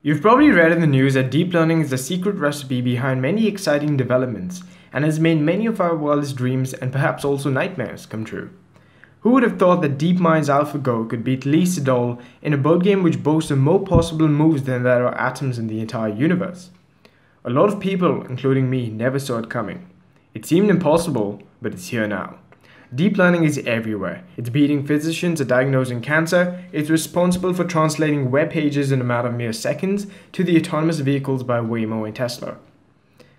You've probably read in the news that deep learning is the secret recipe behind many exciting developments and has made many of our wildest dreams and perhaps also nightmares come true. Who would have thought that DeepMind's AlphaGo could beat Lee Sedol in a board game which boasts of more possible moves than there are atoms in the entire universe? A lot of people, including me, never saw it coming. It seemed impossible, but it's here now. Deep learning is everywhere. It's beating physicians at diagnosing cancer, it's responsible for translating web pages in a matter of mere seconds to the autonomous vehicles by Waymo and Tesla.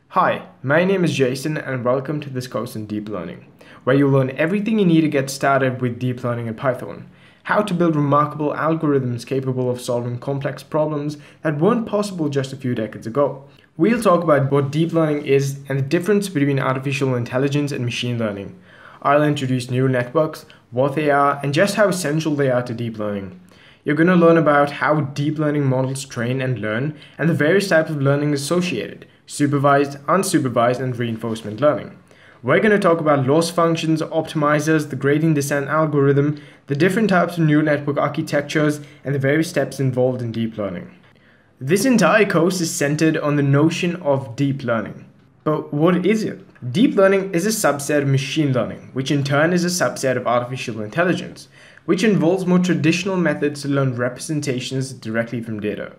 Hi, my name is Jason and welcome to this course in deep learning, where you'll learn everything you need to get started with deep learning in Python, how to build remarkable algorithms capable of solving complex problems that weren't possible just a few decades ago. We'll talk about what deep learning is and the difference between artificial intelligence and machine learning, I'll introduce neural networks, what they are, and just how essential they are to deep learning. You're going to learn about how deep learning models train and learn, and the various types of learning associated supervised, unsupervised, and reinforcement learning. We're going to talk about loss functions, optimizers, the gradient descent algorithm, the different types of neural network architectures, and the various steps involved in deep learning. This entire course is centered on the notion of deep learning. But what is it? Deep learning is a subset of machine learning, which in turn is a subset of artificial intelligence, which involves more traditional methods to learn representations directly from data.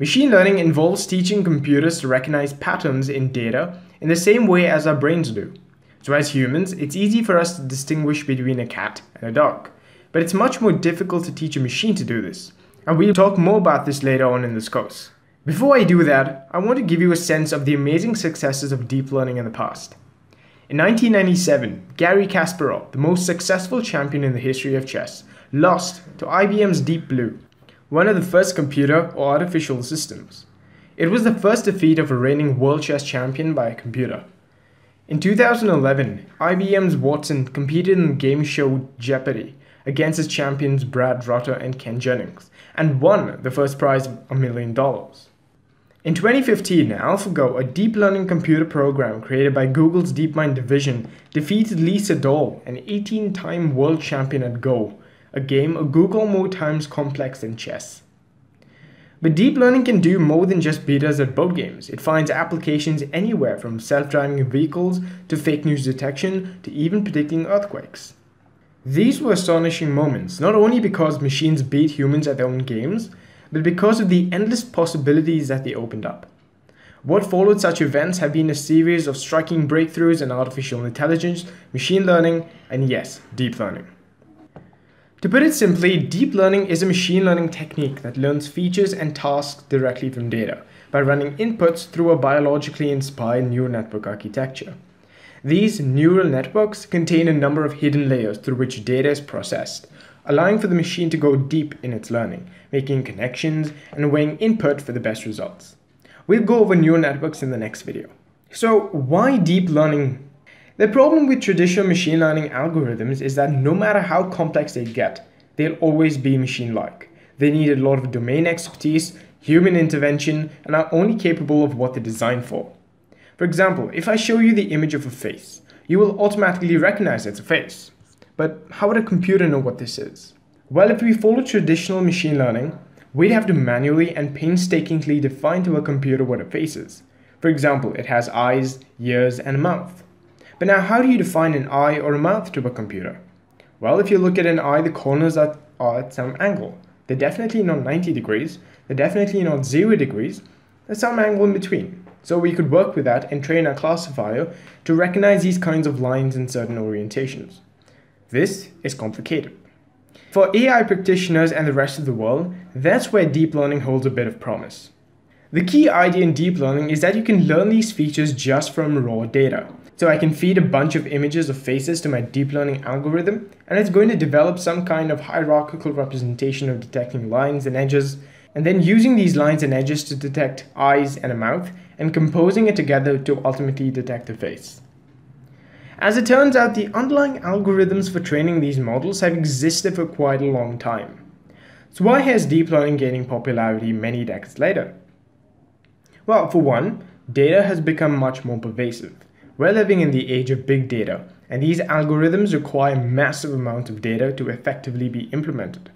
Machine learning involves teaching computers to recognize patterns in data in the same way as our brains do. So as humans, it's easy for us to distinguish between a cat and a dog, but it's much more difficult to teach a machine to do this. And we'll talk more about this later on in this course. Before I do that, I want to give you a sense of the amazing successes of deep learning in the past. In 1997, Garry Kasparov, the most successful champion in the history of chess, lost to IBM's Deep Blue, one of the first computer or artificial systems. It was the first defeat of a reigning world chess champion by a computer. In 2011, IBM's Watson competed in the game show Jeopardy against its champions Brad Rutter and Ken Jennings, and won the first prize of a million dollars. In 2015, AlphaGo, a deep learning computer program created by googol's DeepMind division, defeated Lee Sedol, an 18 time world champion at Go, a game a Google more times complex than chess. But deep learning can do more than just beat us at board games. It finds applications anywhere from self driving vehicles to fake news detection to even predicting earthquakes. These were astonishing moments, not only because machines beat humans at their own games, but because of the endless possibilities that they opened up. What followed such events have been a series of striking breakthroughs in artificial intelligence, machine learning, and yes, deep learning. To put it simply, deep learning is a machine learning technique that learns features and tasks directly from data by running inputs through a biologically inspired neural network architecture. These neural networks contain a number of hidden layers through which data is processed, allowing for the machine to go deep in its learning, making connections, and weighing input for the best results. We'll go over neural networks in the next video. So why deep learning? The problem with traditional machine learning algorithms is that no matter how complex they get, they'll always be machine-like. They need a lot of domain expertise, human intervention, and are only capable of what they're designed for. For example, if I show you the image of a face, you will automatically recognize it's a face. But how would a computer know what this is? Well, if we follow traditional machine learning, we'd have to manually and painstakingly define to a computer what a face is. For example, it has eyes, ears, and a mouth. But now, how do you define an eye or a mouth to a computer? Well, if you look at an eye, the corners are, are at some angle. They're definitely not 90 degrees, they're definitely not 0 degrees, there's some angle in between. So we could work with that and train our classifier to recognize these kinds of lines in certain orientations. This is complicated. For AI practitioners and the rest of the world, that's where deep learning holds a bit of promise. The key idea in deep learning is that you can learn these features just from raw data. So I can feed a bunch of images of faces to my deep learning algorithm, and it's going to develop some kind of hierarchical representation of detecting lines and edges, and then using these lines and edges to detect eyes and a mouth, and composing it together to ultimately detect a face. As it turns out, the underlying algorithms for training these models have existed for quite a long time. So why has deep learning gaining popularity many decades later? Well, for one, data has become much more pervasive. We're living in the age of big data, and these algorithms require massive amounts of data to effectively be implemented.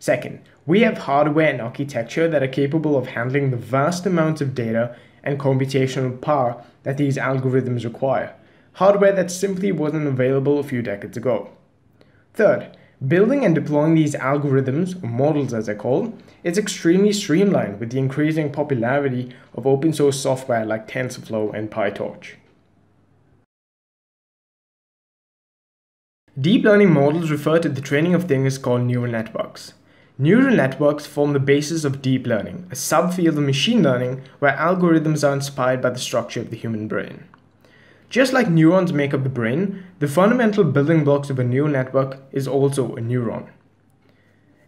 Second, we have hardware and architecture that are capable of handling the vast amounts of data and computational power that these algorithms require, hardware that simply wasn't available a few decades ago. Third, building and deploying these algorithms, or models as they're called, is extremely streamlined with the increasing popularity of open source software like TensorFlow and PyTorch. Deep learning models refer to the training of things called neural networks. Neural networks form the basis of deep learning, a subfield of machine learning where algorithms are inspired by the structure of the human brain. Just like neurons make up the brain, the fundamental building blocks of a neural network is also a neuron.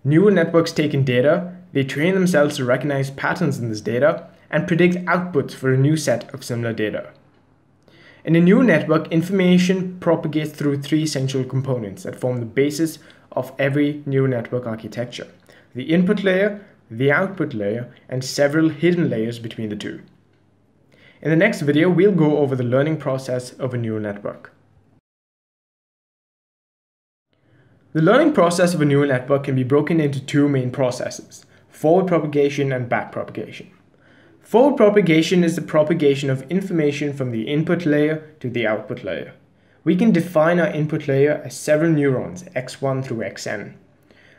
Neural networks take in data, they train themselves to recognize patterns in this data, and predict outputs for a new set of similar data. In a neural network, information propagates through three essential components that form the basis of every neural network architecture. The input layer, the output layer, and several hidden layers between the two. In the next video, we'll go over the learning process of a neural network. The learning process of a neural network can be broken into two main processes, forward propagation and back propagation. Forward propagation is the propagation of information from the input layer to the output layer. We can define our input layer as several neurons, x1 through xn.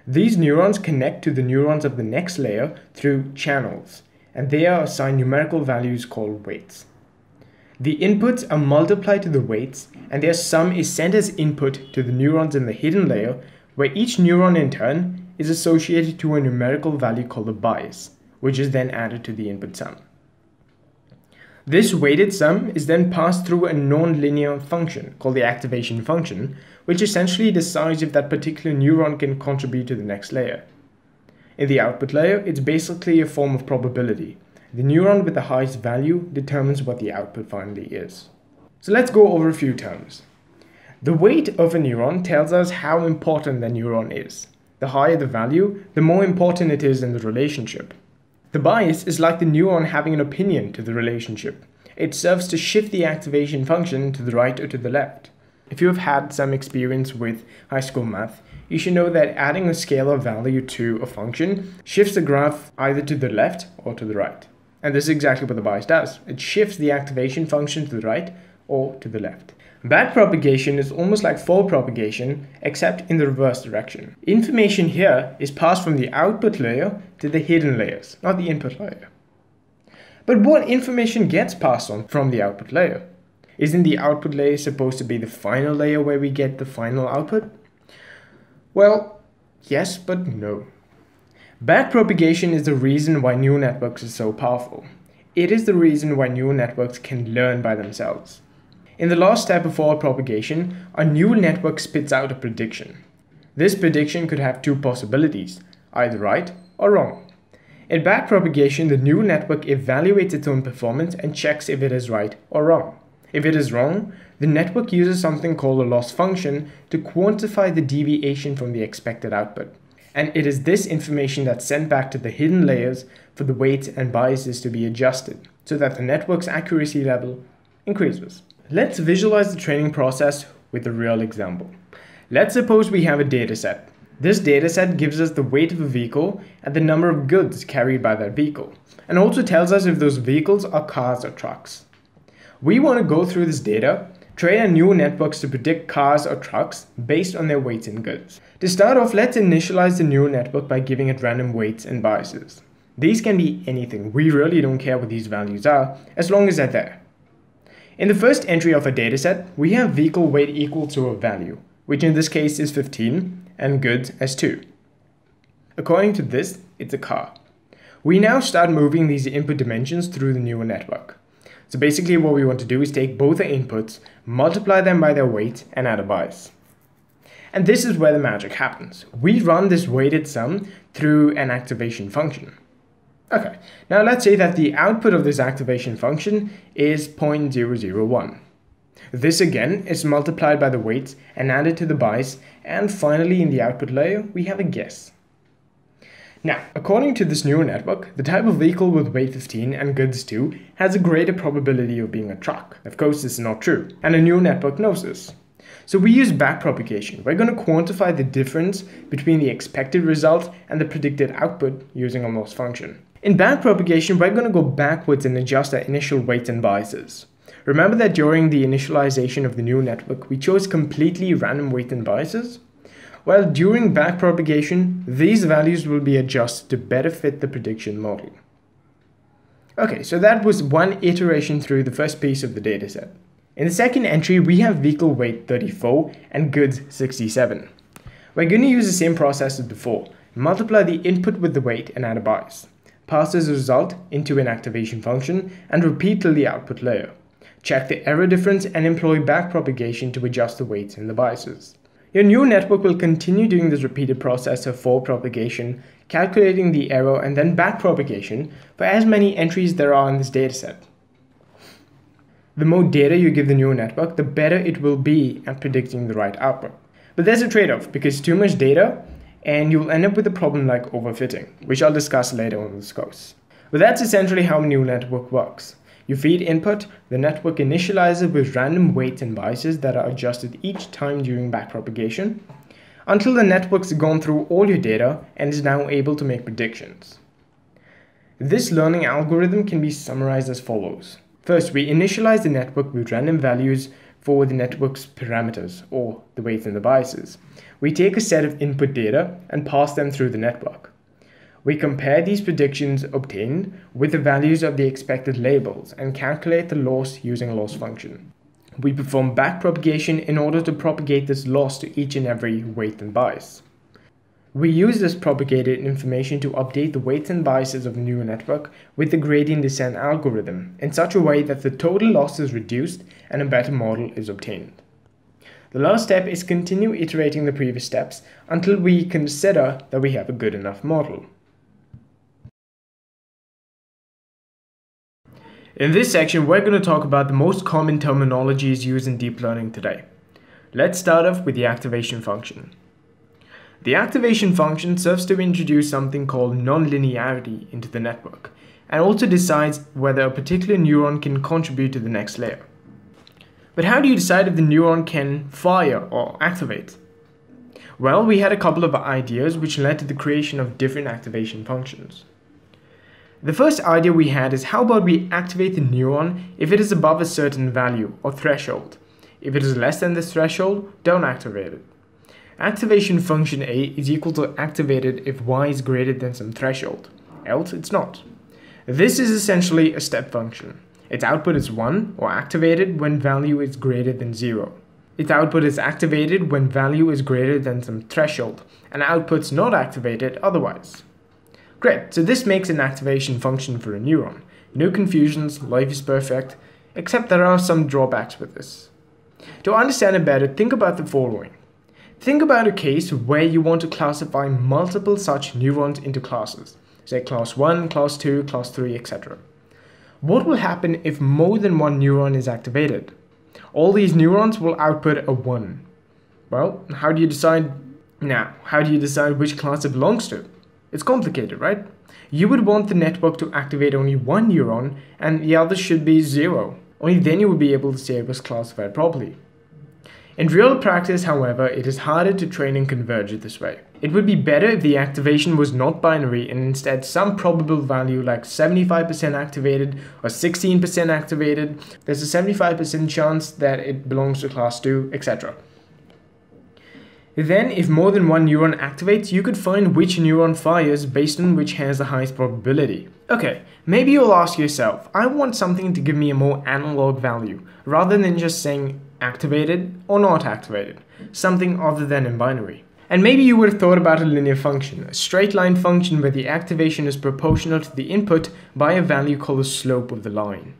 These neurons connect to the neurons of the next layer through channels, and they are assigned numerical values called weights. The inputs are multiplied to the weights, and their sum is sent as input to the neurons in the hidden layer, where each neuron in turn is associated to a numerical value called a bias which is then added to the input sum. This weighted sum is then passed through a non-linear function called the activation function, which essentially decides if that particular neuron can contribute to the next layer. In the output layer, it's basically a form of probability. The neuron with the highest value determines what the output finally is. So let's go over a few terms. The weight of a neuron tells us how important the neuron is. The higher the value, the more important it is in the relationship. The bias is like the neuron having an opinion to the relationship. It serves to shift the activation function to the right or to the left. If you have had some experience with high school math, you should know that adding a scalar value to a function shifts the graph either to the left or to the right. And this is exactly what the bias does. It shifts the activation function to the right or to the left. Back propagation is almost like forward propagation, except in the reverse direction. Information here is passed from the output layer to the hidden layers, not the input layer. But what information gets passed on from the output layer? Isn't the output layer supposed to be the final layer where we get the final output? Well, yes, but no. Back propagation is the reason why neural networks are so powerful. It is the reason why neural networks can learn by themselves. In the last step of forward propagation, a neural network spits out a prediction. This prediction could have two possibilities, either right or wrong. In backpropagation, the neural network evaluates its own performance and checks if it is right or wrong. If it is wrong, the network uses something called a loss function to quantify the deviation from the expected output. And it is this information that's sent back to the hidden layers for the weights and biases to be adjusted so that the network's accuracy level increases. Let's visualize the training process with a real example. Let's suppose we have a dataset. This dataset gives us the weight of a vehicle and the number of goods carried by that vehicle, and also tells us if those vehicles are cars or trucks. We want to go through this data, train our neural networks to predict cars or trucks based on their weights and goods. To start off, let's initialize the neural network by giving it random weights and biases. These can be anything, we really don't care what these values are, as long as they're there. In the first entry of a dataset, we have vehicle weight equal to a value, which in this case is 15, and goods as 2. According to this, it's a car. We now start moving these input dimensions through the neural network. So basically what we want to do is take both the inputs, multiply them by their weight, and add a bias. And this is where the magic happens. We run this weighted sum through an activation function. Okay, now let's say that the output of this activation function is 0.001. This again is multiplied by the weights and added to the bias, and finally in the output layer we have a guess. Now, according to this neural network, the type of vehicle with weight 15 and goods 2 has a greater probability of being a truck. Of course, this is not true, and a neural network knows this. So we use backpropagation. We're going to quantify the difference between the expected result and the predicted output using a loss function. In backpropagation, we're going to go backwards and adjust our initial weights and biases. Remember that during the initialization of the neural network, we chose completely random weight and biases? Well, during backpropagation, these values will be adjusted to better fit the prediction model. Okay, so that was one iteration through the first piece of the dataset. In the second entry, we have vehicle weight 34 and goods 67. We're going to use the same process as before. Multiply the input with the weight and add a bias. Pass this result into an activation function and repeat till the output layer. Check the error difference and employ backpropagation to adjust the weights and the biases. Your neural network will continue doing this repeated process of forward propagation, calculating the error and then back propagation for as many entries there are in this dataset. The more data you give the neural network, the better it will be at predicting the right output. But there's a trade-off because too much data and you'll end up with a problem like overfitting, which I'll discuss later on this course. But that's essentially how a neural network works. You feed input, the network initializes with random weights and biases that are adjusted each time during backpropagation until the network's gone through all your data and is now able to make predictions. This learning algorithm can be summarized as follows. First, we initialize the network with random values for the network's parameters, or the weights and the biases. We take a set of input data and pass them through the network. We compare these predictions obtained with the values of the expected labels and calculate the loss using a loss function. We perform backpropagation in order to propagate this loss to each and every weight and bias. We use this propagated information to update the weights and biases of the neural network with the gradient descent algorithm in such a way that the total loss is reduced and a better model is obtained. The last step is continue iterating the previous steps until we consider that we have a good enough model. In this section, we're going to talk about the most common terminologies used in deep learning today. Let's start off with the activation function. The activation function serves to introduce something called nonlinearity into the network and also decides whether a particular neuron can contribute to the next layer. But how do you decide if the neuron can fire or activate? Well, we had a couple of ideas which led to the creation of different activation functions. The first idea we had is how about we activate the neuron if it is above a certain value or threshold. If it is less than this threshold, don't activate it. Activation function A is equal to activated if y is greater than some threshold, else it's not. This is essentially a step function. Its output is 1 or activated when value is greater than 0. Its output is activated when value is greater than some threshold, and output's not activated otherwise. Great, so this makes an activation function for a neuron. No confusions, life is perfect, except there are some drawbacks with this. To understand it better, think about the following. Think about a case where you want to classify multiple such neurons into classes, say class 1, class 2, class 3, etc. What will happen if more than one neuron is activated? All these neurons will output a 1. Well, how do you decide now? How do you decide which class it belongs to? It's complicated, right? You would want the network to activate only one neuron and the other should be zero. Only then you would be able to say it was classified properly. In real practice, however, it is harder to train and converge it this way. It would be better if the activation was not binary and instead some probable value like 75% activated or 16% activated. There's a 75% chance that it belongs to class 2, etc. Then, if more than one neuron activates, you could find which neuron fires based on which has the highest probability. Okay, maybe you'll ask yourself, I want something to give me a more analog value, rather than just saying activated or not activated, something other than in binary. And maybe you would have thought about a linear function, a straight line function where the activation is proportional to the input by a value called the slope of the line.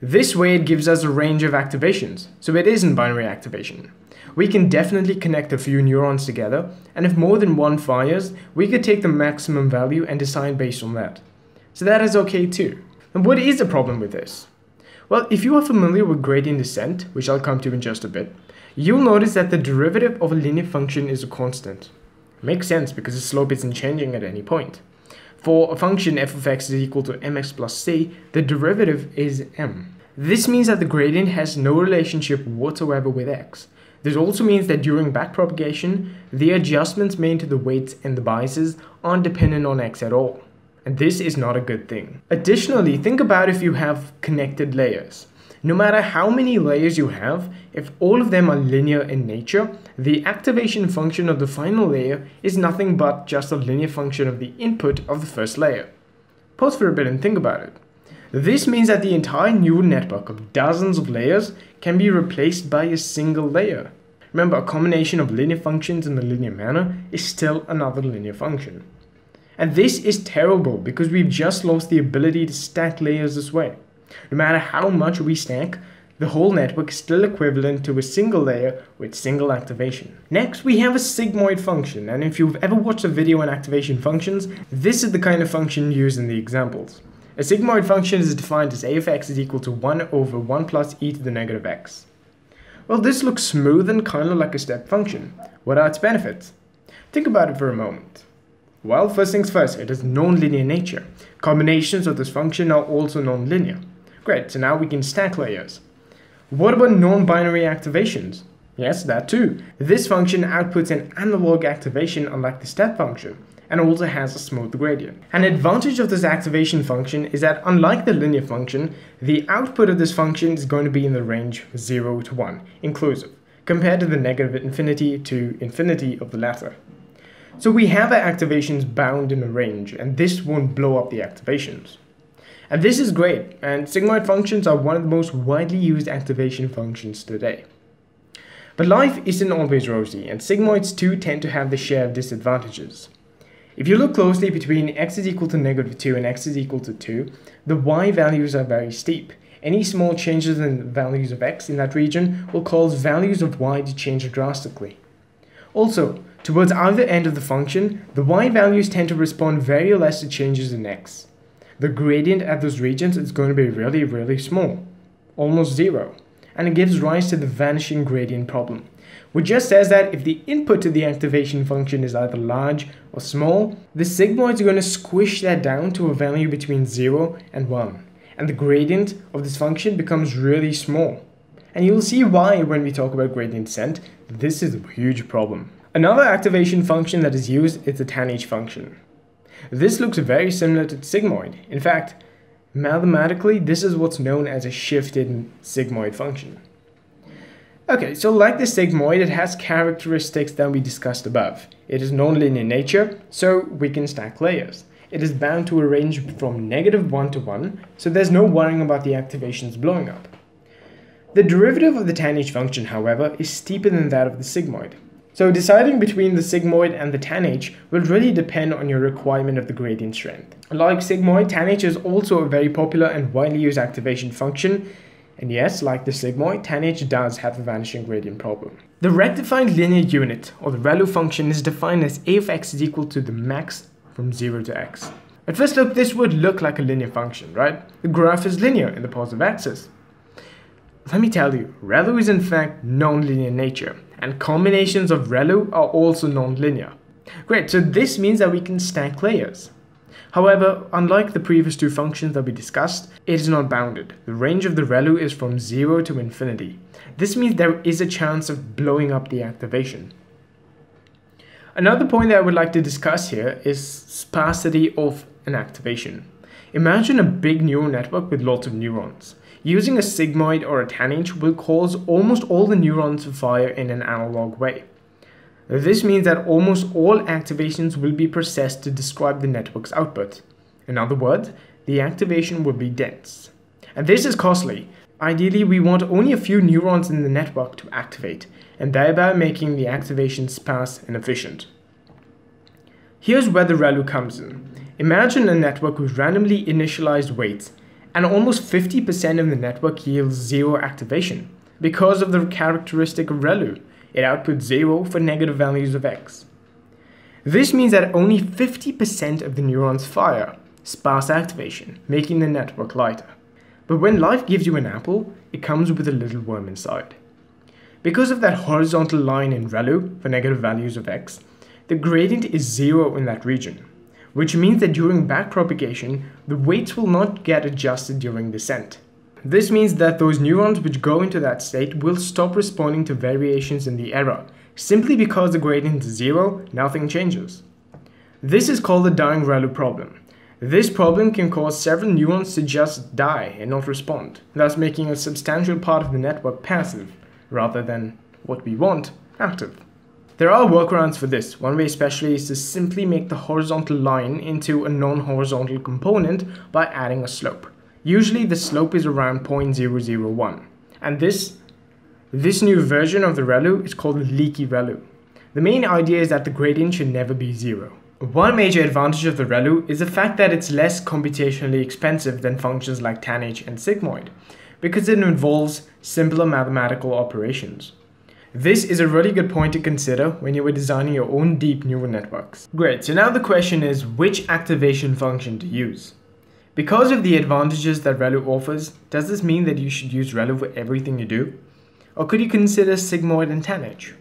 This way it gives us a range of activations, so it isn't binary activation. We can definitely connect a few neurons together, and if more than one fires, we could take the maximum value and decide based on that. So that is okay too. And what is the problem with this? Well, if you are familiar with gradient descent, which I'll come to in just a bit, you'll notice that the derivative of a linear function is a constant. Makes sense because the slope isn't changing at any point. For a function f of x is equal to mx plus c, the derivative is m. This means that the gradient has no relationship whatsoever with x. This also means that during backpropagation, the adjustments made to the weights and the biases aren't dependent on x at all. And this is not a good thing. Additionally, think about if you have connected layers. No matter how many layers you have, if all of them are linear in nature, the activation function of the final layer is nothing but just a linear function of the input of the first layer. Pause for a bit and think about it. This means that the entire neural network of dozens of layers can be replaced by a single layer. Remember, a combination of linear functions in a linear manner is still another linear function. And this is terrible because we've just lost the ability to stack layers this way. No matter how much we stack, the whole network is still equivalent to a single layer with single activation. Next, we have a sigmoid function, and if you've ever watched a video on activation functions, this is the kind of function used in the examples. A sigmoid function is defined as a of x is equal to 1 over 1 plus e to the negative x. Well, this looks smooth and kind of like a step function. What are its benefits? Think about it for a moment. Well, first things first, it is non-linear nature. Combinations of this function are also non-linear. Great, so now we can stack layers. What about non-binary activations? Yes, that too. This function outputs an analog activation unlike the step function and also has a smooth gradient. An advantage of this activation function is that unlike the linear function, the output of this function is going to be in the range 0 to 1, inclusive, compared to the negative infinity to infinity of the latter. So we have our activations bound in a range, and this won't blow up the activations. And this is great, and sigmoid functions are one of the most widely used activation functions today. But life isn't always rosy, and sigmoids too tend to have the share of disadvantages. If you look closely between x is equal to negative 2 and x is equal to 2, the y values are very steep. Any small changes in the values of x in that region will cause values of y to change drastically. Also, towards either end of the function, the y values tend to respond very less to changes in x. The gradient at those regions is going to be really, really small, almost zero, and it gives rise to the vanishing gradient problem which just says that if the input to the activation function is either large or small, the sigmoid is going to squish that down to a value between 0 and 1, and the gradient of this function becomes really small. And you'll see why when we talk about gradient descent, this is a huge problem. Another activation function that is used is the tanh function. This looks very similar to the sigmoid. In fact, mathematically, this is what's known as a shifted sigmoid function. Okay, so like the sigmoid, it has characteristics that we discussed above. It is nonlinear in nature, so we can stack layers. It is bound to a range from negative 1 to 1, so there's no worrying about the activations blowing up. The derivative of the tanh function, however, is steeper than that of the sigmoid. So deciding between the sigmoid and the tanh will really depend on your requirement of the gradient strength. Like sigmoid, tanh is also a very popular and widely used activation function, and yes, like the sigmoid, tanh does have a vanishing gradient problem. The rectified linear unit, or the ReLU function, is defined as a of x is equal to the max from 0 to x. At first look, this would look like a linear function, right? The graph is linear in the positive axis. Let me tell you, ReLU is in fact non-linear in nature, and combinations of ReLU are also non-linear. Great, so this means that we can stack layers. However, unlike the previous two functions that we discussed, it is not bounded. The range of the ReLU is from 0 to infinity. This means there is a chance of blowing up the activation. Another point that I would like to discuss here is sparsity of an activation. Imagine a big neural network with lots of neurons. Using a sigmoid or a tanh will cause almost all the neurons to fire in an analog way. This means that almost all activations will be processed to describe the network's output. In other words, the activation will be dense. And this is costly. Ideally, we want only a few neurons in the network to activate, and thereby making the activation sparse and efficient. Here's where the ReLU comes in. Imagine a network with randomly initialized weights, and almost 50% of the network yields zero activation because of the characteristic of ReLU it outputs 0 for negative values of x. This means that only 50% of the neurons fire, sparse activation, making the network lighter. But when life gives you an apple, it comes with a little worm inside. Because of that horizontal line in ReLU for negative values of x, the gradient is zero in that region, which means that during backpropagation, the weights will not get adjusted during descent. This means that those neurons which go into that state will stop responding to variations in the error. Simply because the gradient is zero, nothing changes. This is called the dying ReLU problem. This problem can cause several neurons to just die and not respond, thus making a substantial part of the network passive, rather than what we want, active. There are workarounds for this. One way especially is to simply make the horizontal line into a non-horizontal component by adding a slope. Usually the slope is around 0.001. And this, this new version of the ReLU is called leaky ReLU. The main idea is that the gradient should never be zero. One major advantage of the ReLU is the fact that it's less computationally expensive than functions like tanh and sigmoid, because it involves simpler mathematical operations. This is a really good point to consider when you are designing your own deep neural networks. Great, so now the question is which activation function to use? Because of the advantages that ReLU offers, does this mean that you should use ReLU for everything you do? Or could you consider sigmoid and tanh?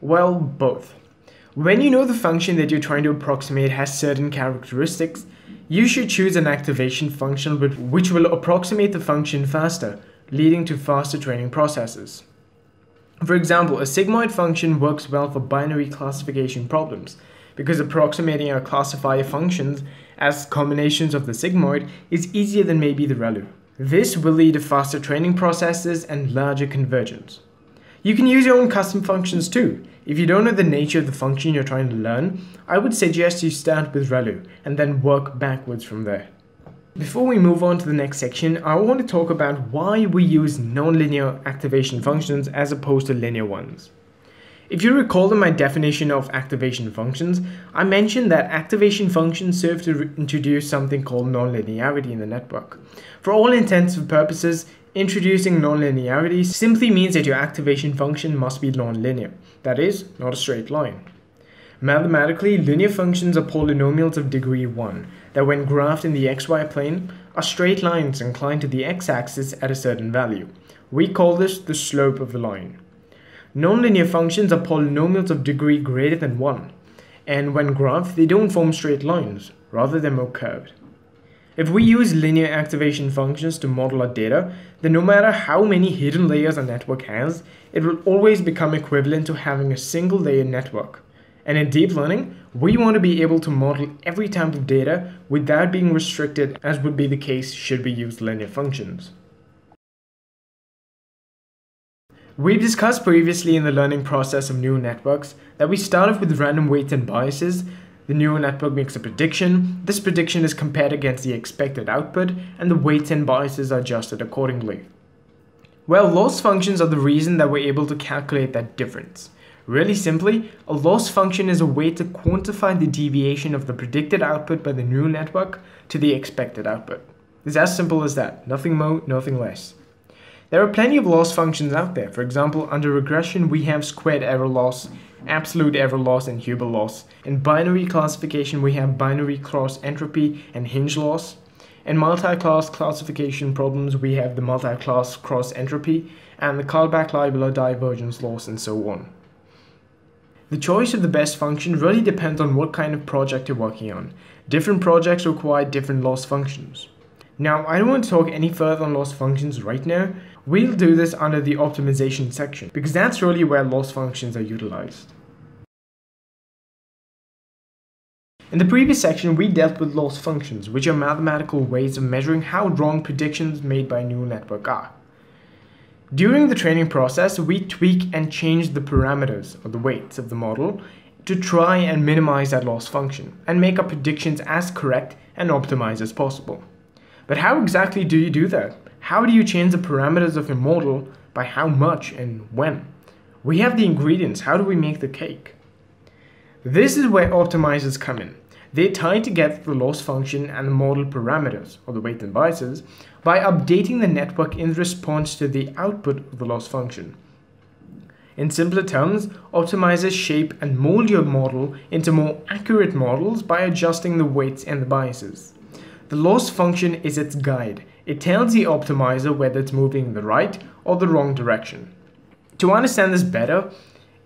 Well, both. When you know the function that you're trying to approximate has certain characteristics, you should choose an activation function which will approximate the function faster, leading to faster training processes. For example, a sigmoid function works well for binary classification problems, because approximating our classifier functions as combinations of the sigmoid is easier than maybe the ReLU. This will lead to faster training processes and larger convergence. You can use your own custom functions too. If you don't know the nature of the function you're trying to learn, I would suggest you start with ReLU and then work backwards from there. Before we move on to the next section, I want to talk about why we use nonlinear activation functions as opposed to linear ones. If you recall in my definition of activation functions, I mentioned that activation functions serve to introduce something called nonlinearity in the network. For all intents and purposes, introducing nonlinearity simply means that your activation function must be nonlinear, that is, not a straight line. Mathematically, linear functions are polynomials of degree 1 that when graphed in the xy plane are straight lines inclined to the x-axis at a certain value. We call this the slope of the line. Nonlinear functions are polynomials of degree greater than 1, and when graphed, they don't form straight lines, rather they're more curved. If we use linear activation functions to model our data, then no matter how many hidden layers a network has, it will always become equivalent to having a single layer network. And in deep learning, we want to be able to model every type of data without being restricted as would be the case should we use linear functions. We've discussed previously in the learning process of neural networks that we start off with random weights and biases. The neural network makes a prediction. This prediction is compared against the expected output, and the weights and biases are adjusted accordingly. Well, loss functions are the reason that we're able to calculate that difference. Really simply, a loss function is a way to quantify the deviation of the predicted output by the neural network to the expected output. It's as simple as that, nothing more, nothing less. There are plenty of loss functions out there. For example, under regression, we have squared error loss, absolute error loss, and Huber loss. In binary classification, we have binary cross entropy and hinge loss. In multi-class classification problems, we have the multi-class cross entropy and the Kullback-Leibler divergence loss and so on. The choice of the best function really depends on what kind of project you're working on. Different projects require different loss functions. Now, I don't want to talk any further on loss functions right now. We'll do this under the optimization section because that's really where loss functions are utilized. In the previous section, we dealt with loss functions, which are mathematical ways of measuring how wrong predictions made by a neural network are. During the training process, we tweak and change the parameters or the weights of the model to try and minimize that loss function and make our predictions as correct and optimized as possible. But how exactly do you do that? How do you change the parameters of your model by how much and when? We have the ingredients, how do we make the cake? This is where optimizers come in. They tie together the loss function and the model parameters, or the weight and biases, by updating the network in response to the output of the loss function. In simpler terms, optimizers shape and mold your model into more accurate models by adjusting the weights and the biases. The loss function is its guide. It tells the optimizer whether it's moving in the right or the wrong direction. To understand this better,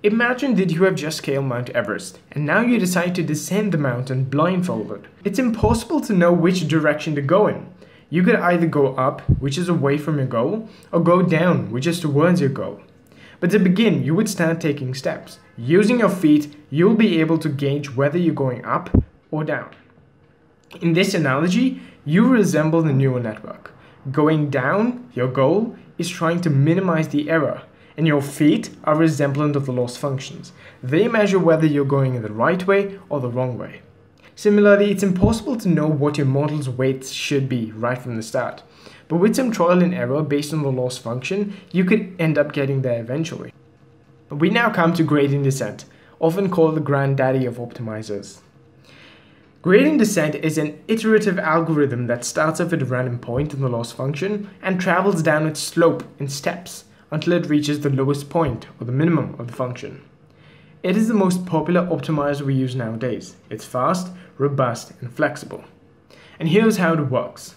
Imagine that you have just scaled Mount Everest, and now you decide to descend the mountain blindfolded. It's impossible to know which direction to go in. you could either go up, which is away from your goal, or go down, which is towards your goal. But to begin, you would start taking steps. Using your feet, you'll be able to gauge whether you're going up or down. In this analogy, you resemble the neural network. Going down, your goal, is trying to minimize the error, and your feet are resemblant of the loss functions. They measure whether you're going in the right way or the wrong way. Similarly, it's impossible to know what your model's weights should be right from the start. But with some trial and error based on the loss function, you could end up getting there eventually. But we now come to gradient descent, often called the granddaddy of optimizers. Gradient descent is an iterative algorithm that starts off at a random point in the loss function and travels down its slope in steps until it reaches the lowest point or the minimum of the function. It is the most popular optimizer we use nowadays. It's fast, robust, and flexible. And here's how it works.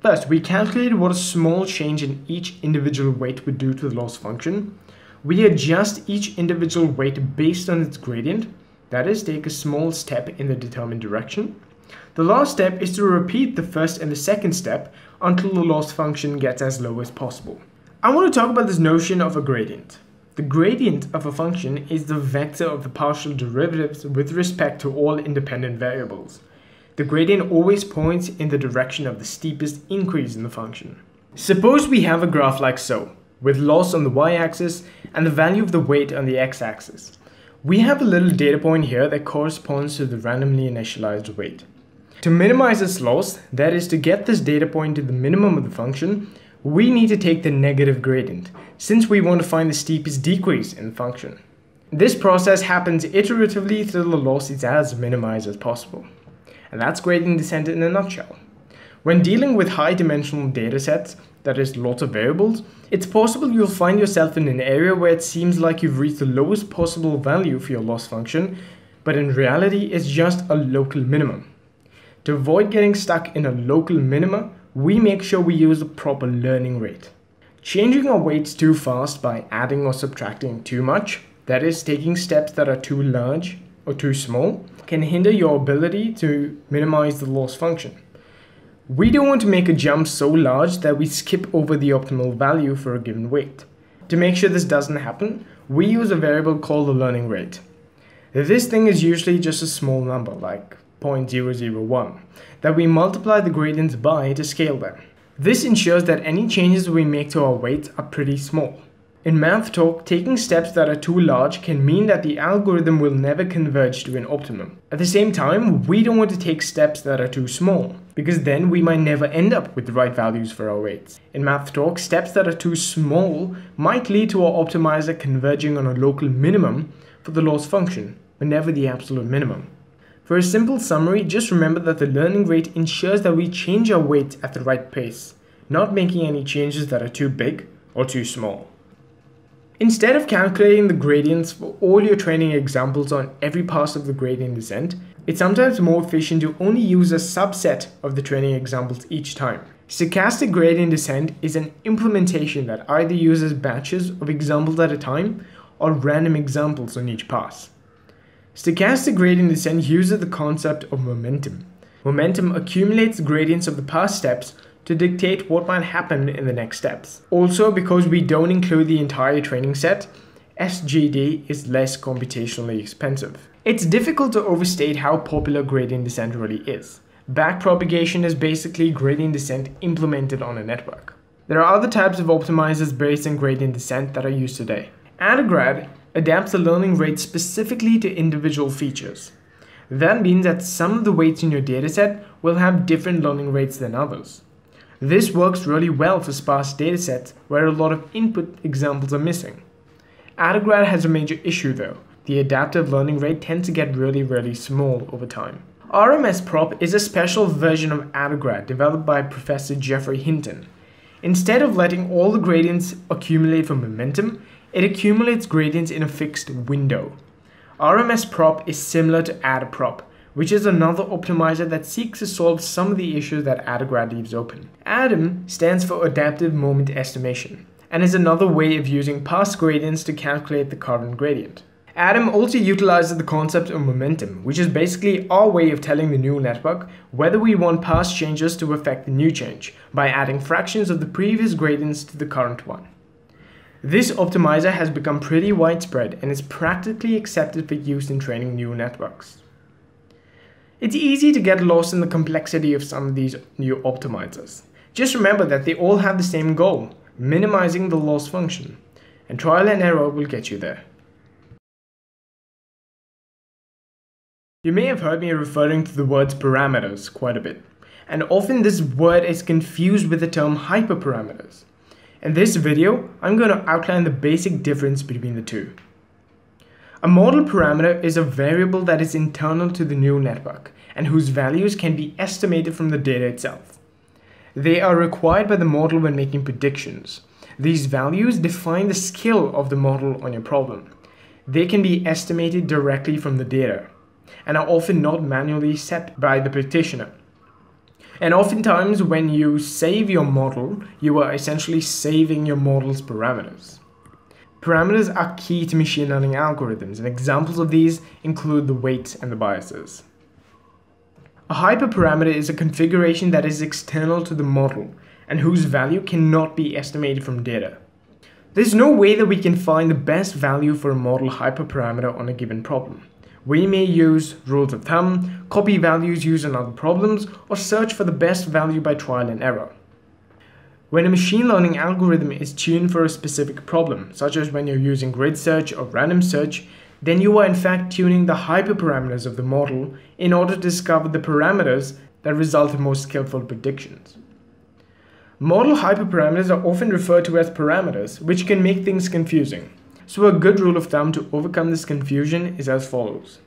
First, we calculate what a small change in each individual weight would do to the loss function. We adjust each individual weight based on its gradient, that is, take a small step in the determined direction. The last step is to repeat the first and the second step until the loss function gets as low as possible. I want to talk about this notion of a gradient. The gradient of a function is the vector of the partial derivatives with respect to all independent variables. The gradient always points in the direction of the steepest increase in the function. Suppose we have a graph like so, with loss on the y-axis and the value of the weight on the x-axis. We have a little data point here that corresponds to the randomly initialized weight. To minimize this loss, that is to get this data point to the minimum of the function, we need to take the negative gradient, since we want to find the steepest decrease in the function. This process happens iteratively till the loss is as minimized as possible. And that's gradient descent in a nutshell. When dealing with high dimensional datasets, that is lots of variables, it's possible you'll find yourself in an area where it seems like you've reached the lowest possible value for your loss function, but in reality it's just a local minimum. To avoid getting stuck in a local minima, we make sure we use a proper learning rate. Changing our weights too fast by adding or subtracting too much, that is, taking steps that are too large or too small, can hinder your ability to minimize the loss function. We don't want to make a jump so large that we skip over the optimal value for a given weight. To make sure this doesn't happen, we use a variable called the learning rate. This thing is usually just a small number, like 0.001 that we multiply the gradients by to scale them. This ensures that any changes we make to our weights are pretty small. In math talk, taking steps that are too large can mean that the algorithm will never converge to an optimum. At the same time, we don't want to take steps that are too small, because then we might never end up with the right values for our weights. In math talk, steps that are too small might lead to our optimizer converging on a local minimum for the loss function, but never the absolute minimum. For a simple summary, just remember that the learning rate ensures that we change our weight at the right pace, not making any changes that are too big or too small. Instead of calculating the gradients for all your training examples on every pass of the gradient descent, it's sometimes more efficient to only use a subset of the training examples each time. Stochastic gradient descent is an implementation that either uses batches of examples at a time or random examples on each pass. Stochastic gradient descent uses the concept of momentum. Momentum accumulates gradients of the past steps to dictate what might happen in the next steps. Also, because we don't include the entire training set, SGD is less computationally expensive. It's difficult to overstate how popular gradient descent really is. Backpropagation is basically gradient descent implemented on a network. There are other types of optimizers based on gradient descent that are used today. AdaGrad adapts the learning rate specifically to individual features. That means that some of the weights in your dataset will have different learning rates than others. This works really well for sparse datasets where a lot of input examples are missing. AdaGrad has a major issue though. The adaptive learning rate tends to get really really small over time. RMSProp is a special version of AdaGrad developed by Professor Geoffrey Hinton. Instead of letting all the gradients accumulate for momentum, it accumulates gradients in a fixed window. RMSProp is similar to AdaProp, which is another optimizer that seeks to solve some of the issues that AdaGrad leaves open. ADAM stands for Adaptive Moment Estimation, and is another way of using past gradients to calculate the current gradient. Adam also utilizes the concept of momentum, which is basically our way of telling the neural network whether we want past changes to affect the new change by adding fractions of the previous gradients to the current one. This optimizer has become pretty widespread and is practically accepted for use in training new networks. It's easy to get lost in the complexity of some of these new optimizers. Just remember that they all have the same goal, minimizing the loss function, and trial and error will get you there. You may have heard me referring to the words parameters quite a bit, and often this word is confused with the term hyperparameters. In this video, I'm going to outline the basic difference between the two. A model parameter is a variable that is internal to the neural network and whose values can be estimated from the data itself. They are required by the model when making predictions. These values define the skill of the model on your problem. They can be estimated directly from the data and are often not manually set by the practitioner. And oftentimes, when you save your model, you are essentially saving your model's parameters. Parameters are key to machine learning algorithms, and examples of these include the weights and the biases. A hyperparameter is a configuration that is external to the model and whose value cannot be estimated from data. There's no way that we can find the best value for a model hyperparameter on a given problem. We may use rules of thumb, copy values used in other problems, or search for the best value by trial and error. When a machine learning algorithm is tuned for a specific problem, such as when you're using grid search or random search, then you are in fact tuning the hyperparameters of the model in order to discover the parameters that result in more skillful predictions. Model hyperparameters are often referred to as parameters, which can make things confusing. So a good rule of thumb to overcome this confusion is as follows.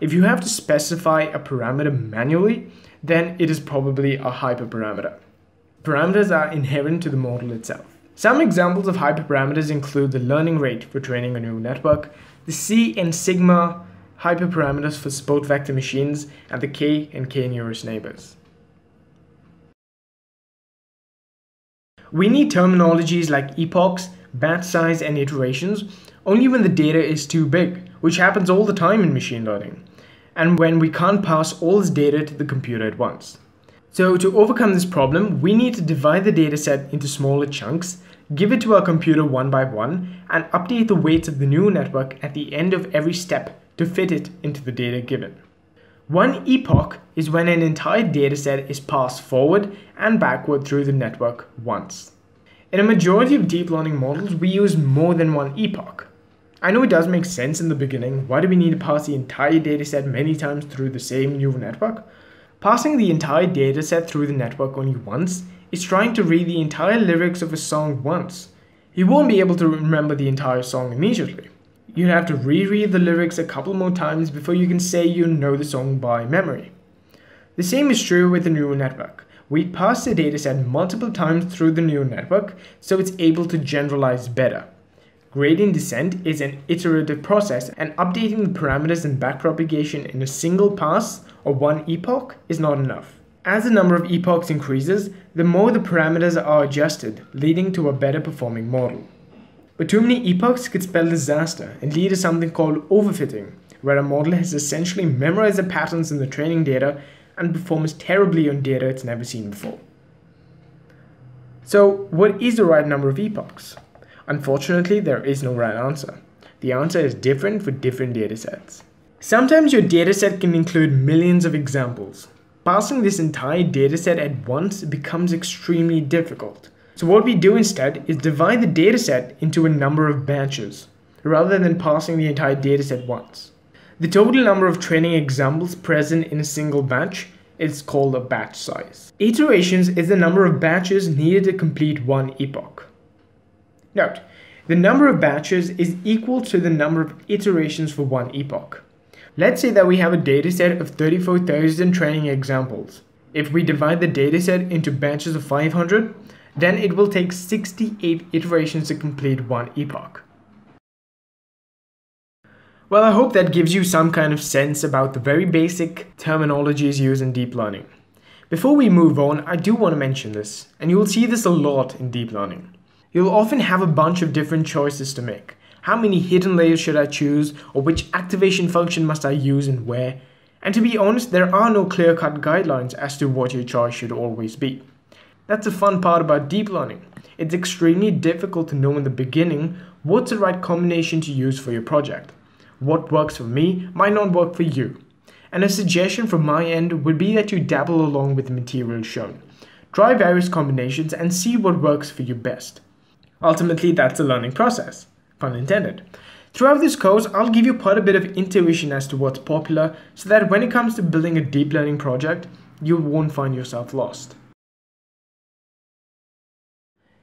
If you have to specify a parameter manually, then it is probably a hyperparameter. Parameters are inherent to the model itself. Some examples of hyperparameters include the learning rate for training a neural network, the C and sigma hyperparameters for support vector machines, and the K and K-nearest neighbors. We need terminologies like epochs, batch size, and iterations only when the data is too big, which happens all the time in machine learning, and when we can't pass all this data to the computer at once. So to overcome this problem, we need to divide the dataset into smaller chunks, give it to our computer one by one, and update the weights of the neural network at the end of every step to fit it into the data given. One epoch is when an entire dataset is passed forward and backward through the network once. In a majority of deep learning models, we use more than one epoch. I know it does make sense in the beginning, why do we need to pass the entire dataset many times through the same neural network? Passing the entire dataset through the network only once is trying to read the entire lyrics of a song once. You won't be able to remember the entire song immediately you'd have to reread the lyrics a couple more times before you can say you know the song by memory. The same is true with the neural network. We pass the dataset multiple times through the neural network so it's able to generalize better. Gradient descent is an iterative process and updating the parameters and backpropagation in a single pass or one epoch is not enough. As the number of epochs increases, the more the parameters are adjusted, leading to a better performing model. But too many epochs could spell disaster and lead to something called overfitting, where a model has essentially memorized the patterns in the training data and performs terribly on data it's never seen before. So, what is the right number of epochs? Unfortunately, there is no right answer. The answer is different for different datasets. Sometimes your dataset can include millions of examples. Passing this entire dataset at once becomes extremely difficult. So what we do instead is divide the dataset into a number of batches, rather than passing the entire dataset once. The total number of training examples present in a single batch is called a batch size. Iterations is the number of batches needed to complete one epoch. Note, the number of batches is equal to the number of iterations for one epoch. Let's say that we have a dataset of 34,000 training examples. If we divide the dataset into batches of 500, then it will take 68 iterations to complete one epoch. Well, I hope that gives you some kind of sense about the very basic terminologies used in deep learning. Before we move on, I do want to mention this, and you will see this a lot in deep learning. You'll often have a bunch of different choices to make. How many hidden layers should I choose, or which activation function must I use and where? And to be honest, there are no clear cut guidelines as to what your choice should always be. That's the fun part about deep learning. It's extremely difficult to know in the beginning what's the right combination to use for your project. What works for me might not work for you. And a suggestion from my end would be that you dabble along with the material shown. Try various combinations and see what works for you best. Ultimately, that's a learning process, pun intended. Throughout this course, I'll give you quite a bit of intuition as to what's popular so that when it comes to building a deep learning project, you won't find yourself lost.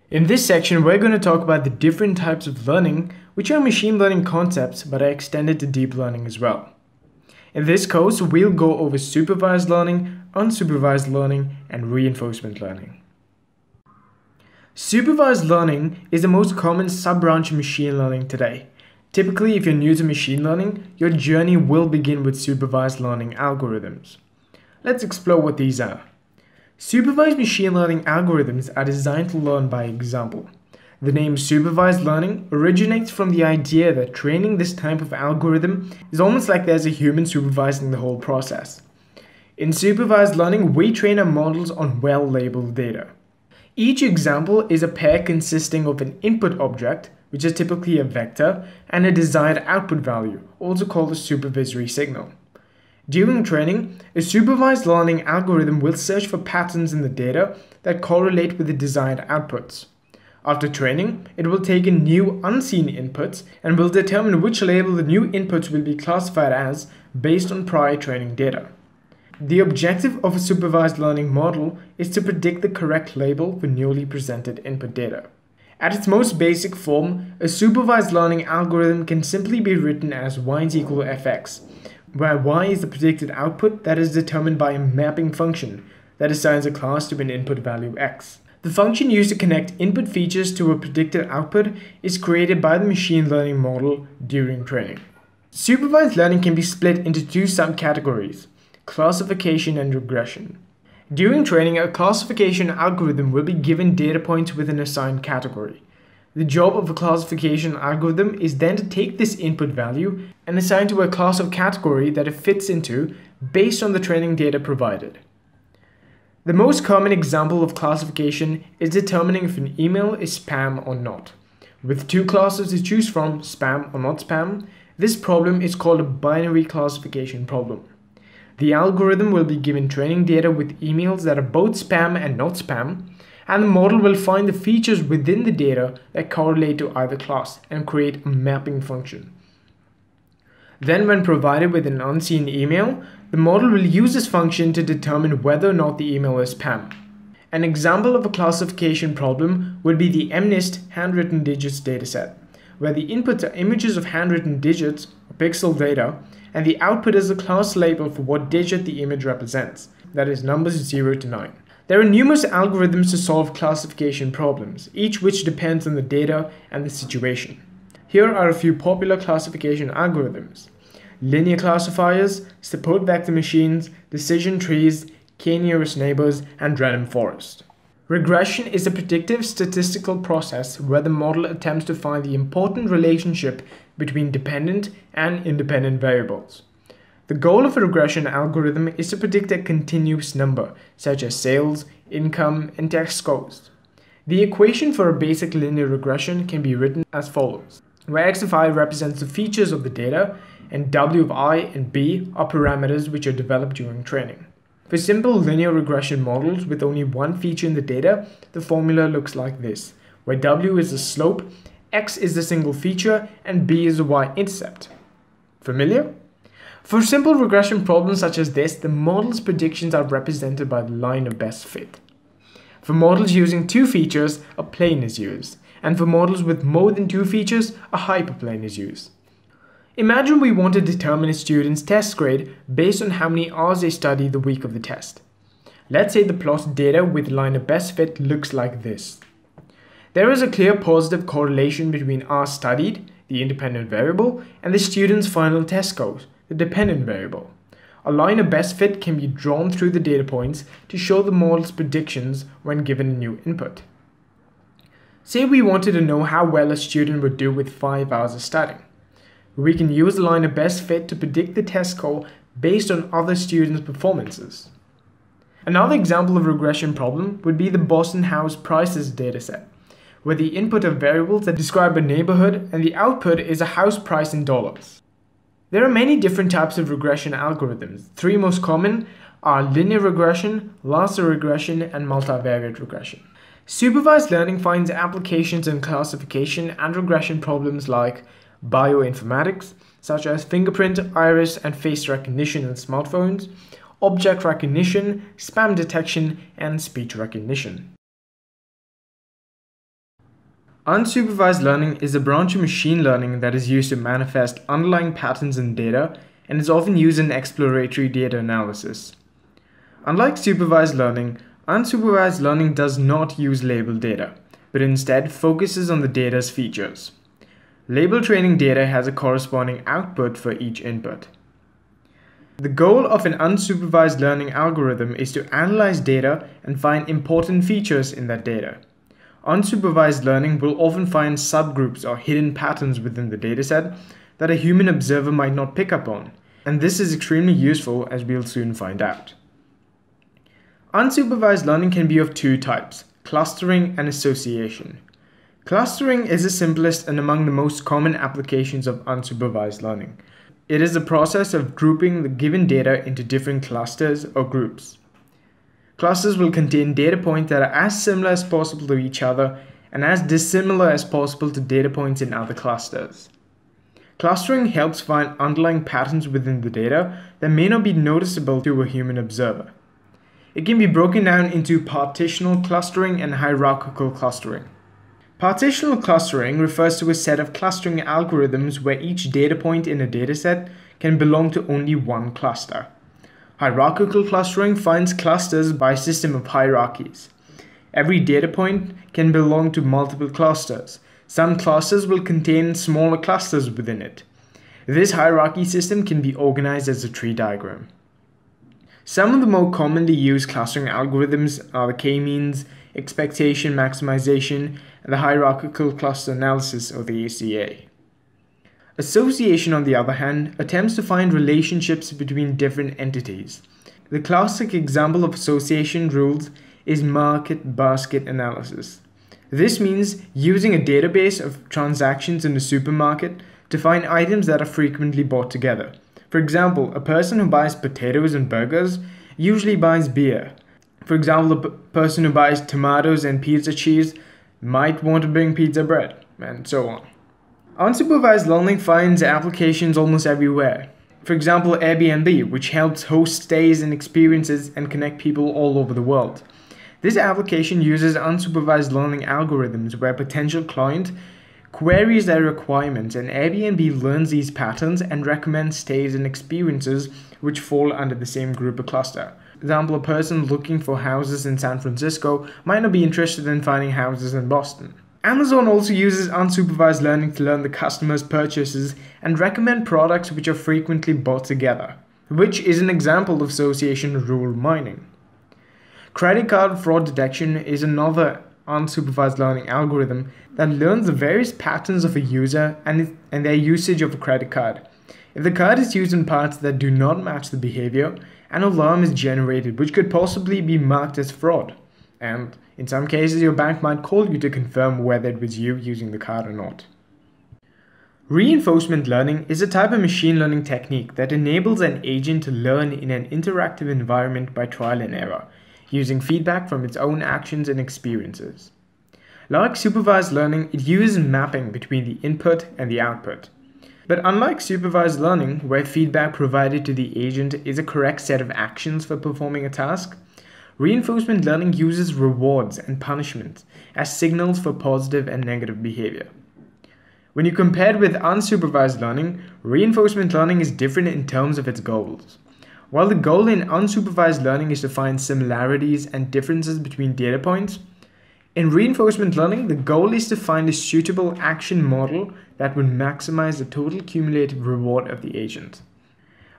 In this section, we're going to talk about the different types of learning, which are machine learning concepts but are extended to deep learning as well. In this course, we'll go over supervised learning, unsupervised learning, and reinforcement learning. Supervised learning is the most common sub-branch of machine learning today. Typically, if you're new to machine learning, your journey will begin with supervised learning algorithms. Let's explore what these are. Supervised machine learning algorithms are designed to learn by example. The name supervised learning originates from the idea that training this type of algorithm is almost like there's a human supervising the whole process. In supervised learning, we train our models on well-labeled data. Each example is a pair consisting of an input object, which is typically a vector, and a desired output value, also called a supervisory signal. During training, a supervised learning algorithm will search for patterns in the data that correlate with the desired outputs. After training, it will take in new unseen inputs and will determine which label the new inputs will be classified as based on prior training data. The objective of a supervised learning model is to predict the correct label for newly presented input data. At its most basic form, a supervised learning algorithm can simply be written as y is equal to fx, where y is the predicted output that is determined by a mapping function that assigns a class to an input value x. The function used to connect input features to a predicted output is created by the machine learning model during training. Supervised learning can be split into two subcategories classification and regression. During training, a classification algorithm will be given data points with an assigned category. The job of a classification algorithm is then to take this input value and assign to a class of category that it fits into based on the training data provided. The most common example of classification is determining if an email is spam or not. With two classes to choose from, spam or not spam, this problem is called a binary classification problem. The algorithm will be given training data with emails that are both spam and not spam, and the model will find the features within the data that correlate to either class and create a mapping function. Then when provided with an unseen email, the model will use this function to determine whether or not the email is spam. An example of a classification problem would be the MNIST handwritten digits dataset, where the inputs are images of handwritten digits, or pixel data, and the output is a class label for what digit the image represents, that is numbers 0 to 9. There are numerous algorithms to solve classification problems, each which depends on the data and the situation. Here are a few popular classification algorithms. Linear classifiers, support vector machines, decision trees, k-nearest neighbors, and random forest. Regression is a predictive statistical process where the model attempts to find the important relationship between dependent and independent variables. The goal of a regression algorithm is to predict a continuous number, such as sales, income, and test scores. The equation for a basic linear regression can be written as follows, where x of i represents the features of the data, and w of i and b are parameters which are developed during training. For simple linear regression models with only one feature in the data, the formula looks like this, where w is the slope, x is the single feature, and b is the y-intercept. Familiar? For simple regression problems such as this, the model's predictions are represented by the line of best fit. For models using two features, a plane is used, and for models with more than two features, a hyperplane is used. Imagine we want to determine a student's test grade based on how many hours they study the week of the test. Let's say the plot data with line of best fit looks like this. There is a clear positive correlation between hours studied, the independent variable, and the student's final test scores, the dependent variable. A line of best fit can be drawn through the data points to show the model's predictions when given a new input. Say we wanted to know how well a student would do with 5 hours of studying. We can use the line of best fit to predict the test score based on other students' performances. Another example of regression problem would be the Boston house prices dataset, where the input are variables that describe a neighborhood and the output is a house price in dollars. There are many different types of regression algorithms. Three most common are linear regression, lasso regression, and multivariate regression. Supervised learning finds applications in classification and regression problems like bioinformatics, such as fingerprint, iris, and face recognition in smartphones, object recognition, spam detection, and speech recognition. Unsupervised learning is a branch of machine learning that is used to manifest underlying patterns in data and is often used in exploratory data analysis. Unlike supervised learning, unsupervised learning does not use labeled data, but instead focuses on the data's features. Label training data has a corresponding output for each input. The goal of an unsupervised learning algorithm is to analyze data and find important features in that data. Unsupervised learning will often find subgroups or hidden patterns within the dataset that a human observer might not pick up on, and this is extremely useful as we'll soon find out. Unsupervised learning can be of two types, clustering and association. Clustering is the simplest and among the most common applications of unsupervised learning. It is the process of grouping the given data into different clusters or groups. Clusters will contain data points that are as similar as possible to each other and as dissimilar as possible to data points in other clusters. Clustering helps find underlying patterns within the data that may not be noticeable to a human observer. It can be broken down into partitional clustering and hierarchical clustering. Partitional clustering refers to a set of clustering algorithms where each data point in a dataset can belong to only one cluster. Hierarchical clustering finds clusters by a system of hierarchies. Every data point can belong to multiple clusters. Some clusters will contain smaller clusters within it. This hierarchy system can be organized as a tree diagram. Some of the more commonly used clustering algorithms are the k-means, expectation maximization, the hierarchical cluster analysis or the HCA. Association, on the other hand, attempts to find relationships between different entities. The classic example of association rules is market basket analysis. This means using a database of transactions in a supermarket to find items that are frequently bought together. For example, a person who buys potatoes and burgers usually buys beer, for example, a person who buys tomatoes and pizza cheese might want to bring pizza bread, and so on. Unsupervised learning finds applications almost everywhere. For example, Airbnb, which helps host stays and experiences and connect people all over the world. This application uses unsupervised learning algorithms where a potential client queries their requirements and Airbnb learns these patterns and recommends stays and experiences which fall under the same group or cluster example, a person looking for houses in San Francisco might not be interested in finding houses in Boston. Amazon also uses unsupervised learning to learn the customer's purchases and recommend products which are frequently bought together, which is an example of association rule mining. Credit card fraud detection is another unsupervised learning algorithm that learns the various patterns of a user and, and their usage of a credit card. If the card is used in parts that do not match the behavior, an alarm is generated which could possibly be marked as fraud. And in some cases, your bank might call you to confirm whether it was you using the card or not. Reinforcement learning is a type of machine learning technique that enables an agent to learn in an interactive environment by trial and error, using feedback from its own actions and experiences. Like supervised learning, it uses mapping between the input and the output. But unlike supervised learning, where feedback provided to the agent is a correct set of actions for performing a task, reinforcement learning uses rewards and punishments as signals for positive and negative behavior. When you compare it with unsupervised learning, reinforcement learning is different in terms of its goals. While the goal in unsupervised learning is to find similarities and differences between data points, in reinforcement learning, the goal is to find a suitable action model that would maximize the total cumulative reward of the agent.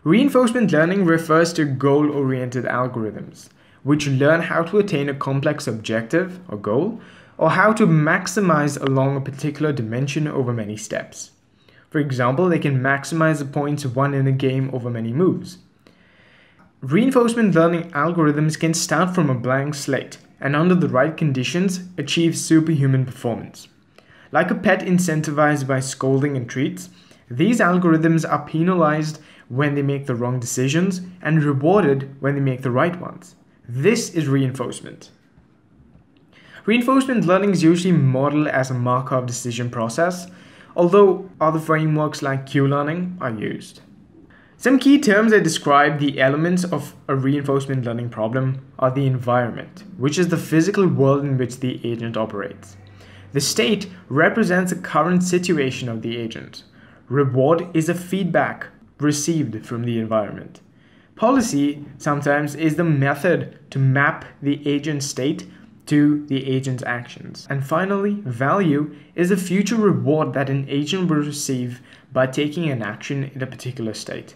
Reinforcement learning refers to goal oriented algorithms, which learn how to attain a complex objective or goal or how to maximize along a particular dimension over many steps. For example, they can maximize the points won in a game over many moves. Reinforcement learning algorithms can start from a blank slate and under the right conditions achieve superhuman performance. Like a pet incentivized by scolding and treats, these algorithms are penalized when they make the wrong decisions and rewarded when they make the right ones. This is reinforcement. Reinforcement learning is usually modeled as a Markov decision process, although other frameworks like Q-learning are used. Some key terms that describe the elements of a reinforcement learning problem are the environment, which is the physical world in which the agent operates. The state represents the current situation of the agent. Reward is a feedback received from the environment. Policy sometimes is the method to map the agent state to the agent's actions. And finally, value is the future reward that an agent will receive by taking an action in a particular state.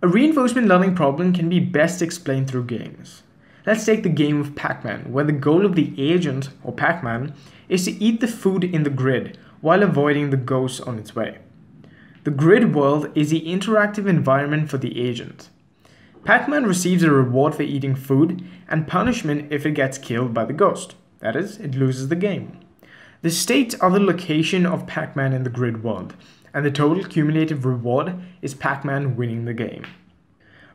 A reinforcement learning problem can be best explained through games. Let's take the game of Pac-Man, where the goal of the agent, or Pac-Man, is to eat the food in the grid while avoiding the ghosts on its way. The grid world is the interactive environment for the agent. Pac-Man receives a reward for eating food and punishment if it gets killed by the ghost. That is, it loses the game. The states are the location of Pac-Man in the grid world, and the total cumulative reward is Pac-Man winning the game.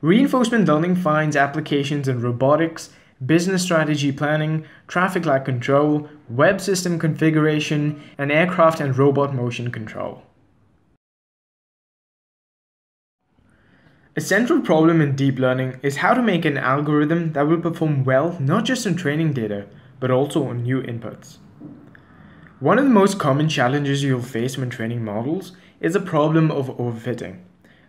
Reinforcement learning finds applications in robotics, business strategy planning, traffic light control, web system configuration, and aircraft and robot motion control. A central problem in deep learning is how to make an algorithm that will perform well not just on training data, but also on new inputs. One of the most common challenges you'll face when training models is the problem of overfitting,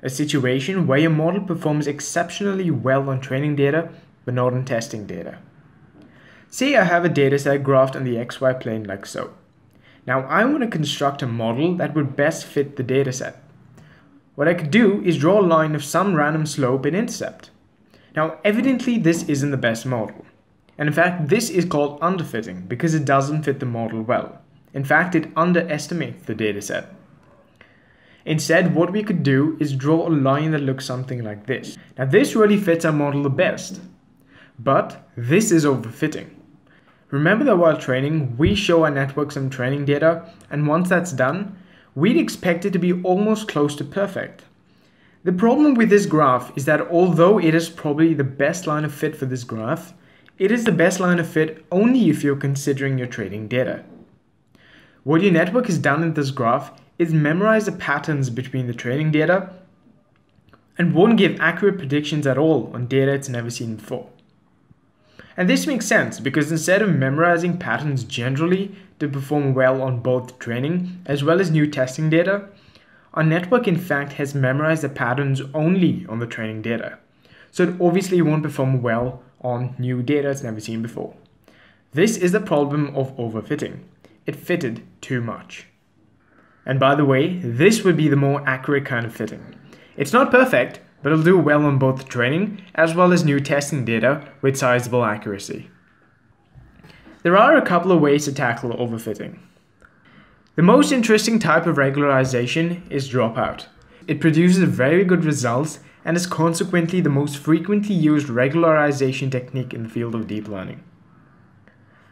a situation where your model performs exceptionally well on training data, but not on testing data. Say I have a dataset graphed on the xy plane like so. Now I want to construct a model that would best fit the dataset. What I could do is draw a line of some random slope and intercept. Now evidently this isn't the best model. And in fact this is called underfitting because it doesn't fit the model well. In fact it underestimates the dataset. Instead what we could do is draw a line that looks something like this. Now this really fits our model the best. But this is overfitting. Remember that while training, we show our network some training data, and once that's done, we'd expect it to be almost close to perfect. The problem with this graph is that although it is probably the best line of fit for this graph, it is the best line of fit only if you're considering your training data. What your network has done in this graph is memorize the patterns between the training data and won't give accurate predictions at all on data it's never seen before. And this makes sense because instead of memorizing patterns generally to perform well on both training as well as new testing data, our network in fact has memorized the patterns only on the training data. So it obviously won't perform well on new data it's never seen before. This is the problem of overfitting. It fitted too much. And by the way, this would be the more accurate kind of fitting. It's not perfect, but it'll do well on both training as well as new testing data with sizable accuracy. There are a couple of ways to tackle overfitting. The most interesting type of regularization is dropout. It produces very good results and is consequently the most frequently used regularization technique in the field of deep learning.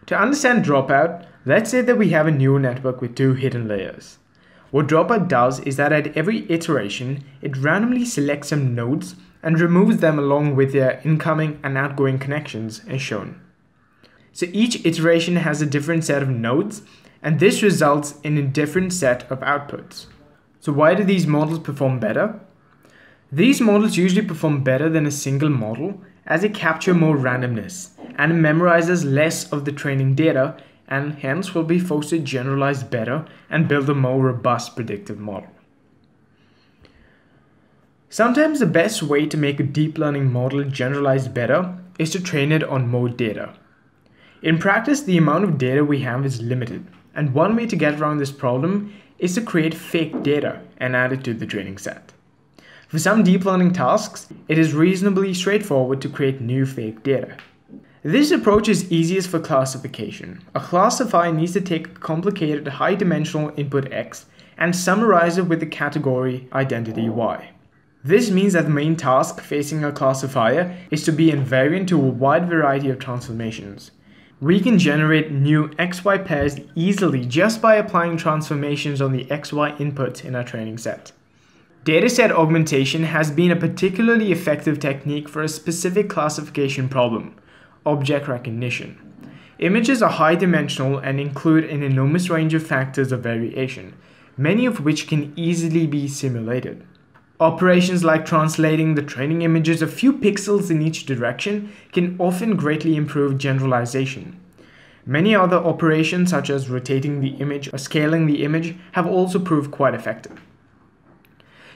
To understand dropout, let's say that we have a neural network with two hidden layers. What Dropout does is that at every iteration, it randomly selects some nodes and removes them along with their incoming and outgoing connections as shown. So each iteration has a different set of nodes and this results in a different set of outputs. So why do these models perform better? These models usually perform better than a single model as they capture more randomness and memorizes less of the training data and hence will be forced to generalize better and build a more robust predictive model. Sometimes the best way to make a deep learning model generalize better is to train it on more data. In practice, the amount of data we have is limited, and one way to get around this problem is to create fake data and add it to the training set. For some deep learning tasks, it is reasonably straightforward to create new fake data. This approach is easiest for classification. A classifier needs to take a complicated high-dimensional input x and summarize it with the category identity y. This means that the main task facing a classifier is to be invariant to a wide variety of transformations. We can generate new xy pairs easily just by applying transformations on the xy inputs in our training set. Dataset augmentation has been a particularly effective technique for a specific classification problem, object recognition. Images are high dimensional and include an enormous range of factors of variation, many of which can easily be simulated. Operations like translating the training images a few pixels in each direction can often greatly improve generalization. Many other operations such as rotating the image or scaling the image have also proved quite effective.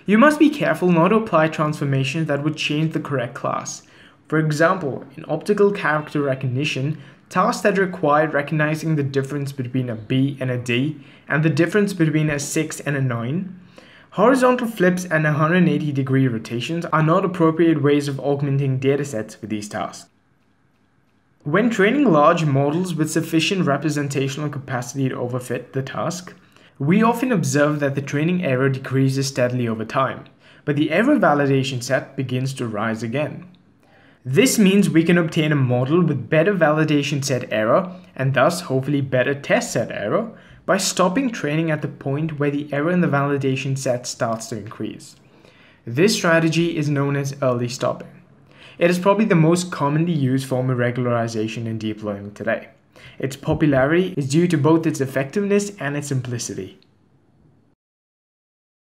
You must be careful not to apply transformations that would change the correct class. For example, in optical character recognition, tasks that require recognizing the difference between a B and a D and the difference between a 6 and a 9 Horizontal flips and 180 degree rotations are not appropriate ways of augmenting datasets for these tasks. When training large models with sufficient representational capacity to overfit the task, we often observe that the training error decreases steadily over time, but the error validation set begins to rise again. This means we can obtain a model with better validation set error and thus hopefully better test set error by stopping training at the point where the error in the validation set starts to increase. This strategy is known as early stopping. It is probably the most commonly used form of regularization in deep learning today. Its popularity is due to both its effectiveness and its simplicity.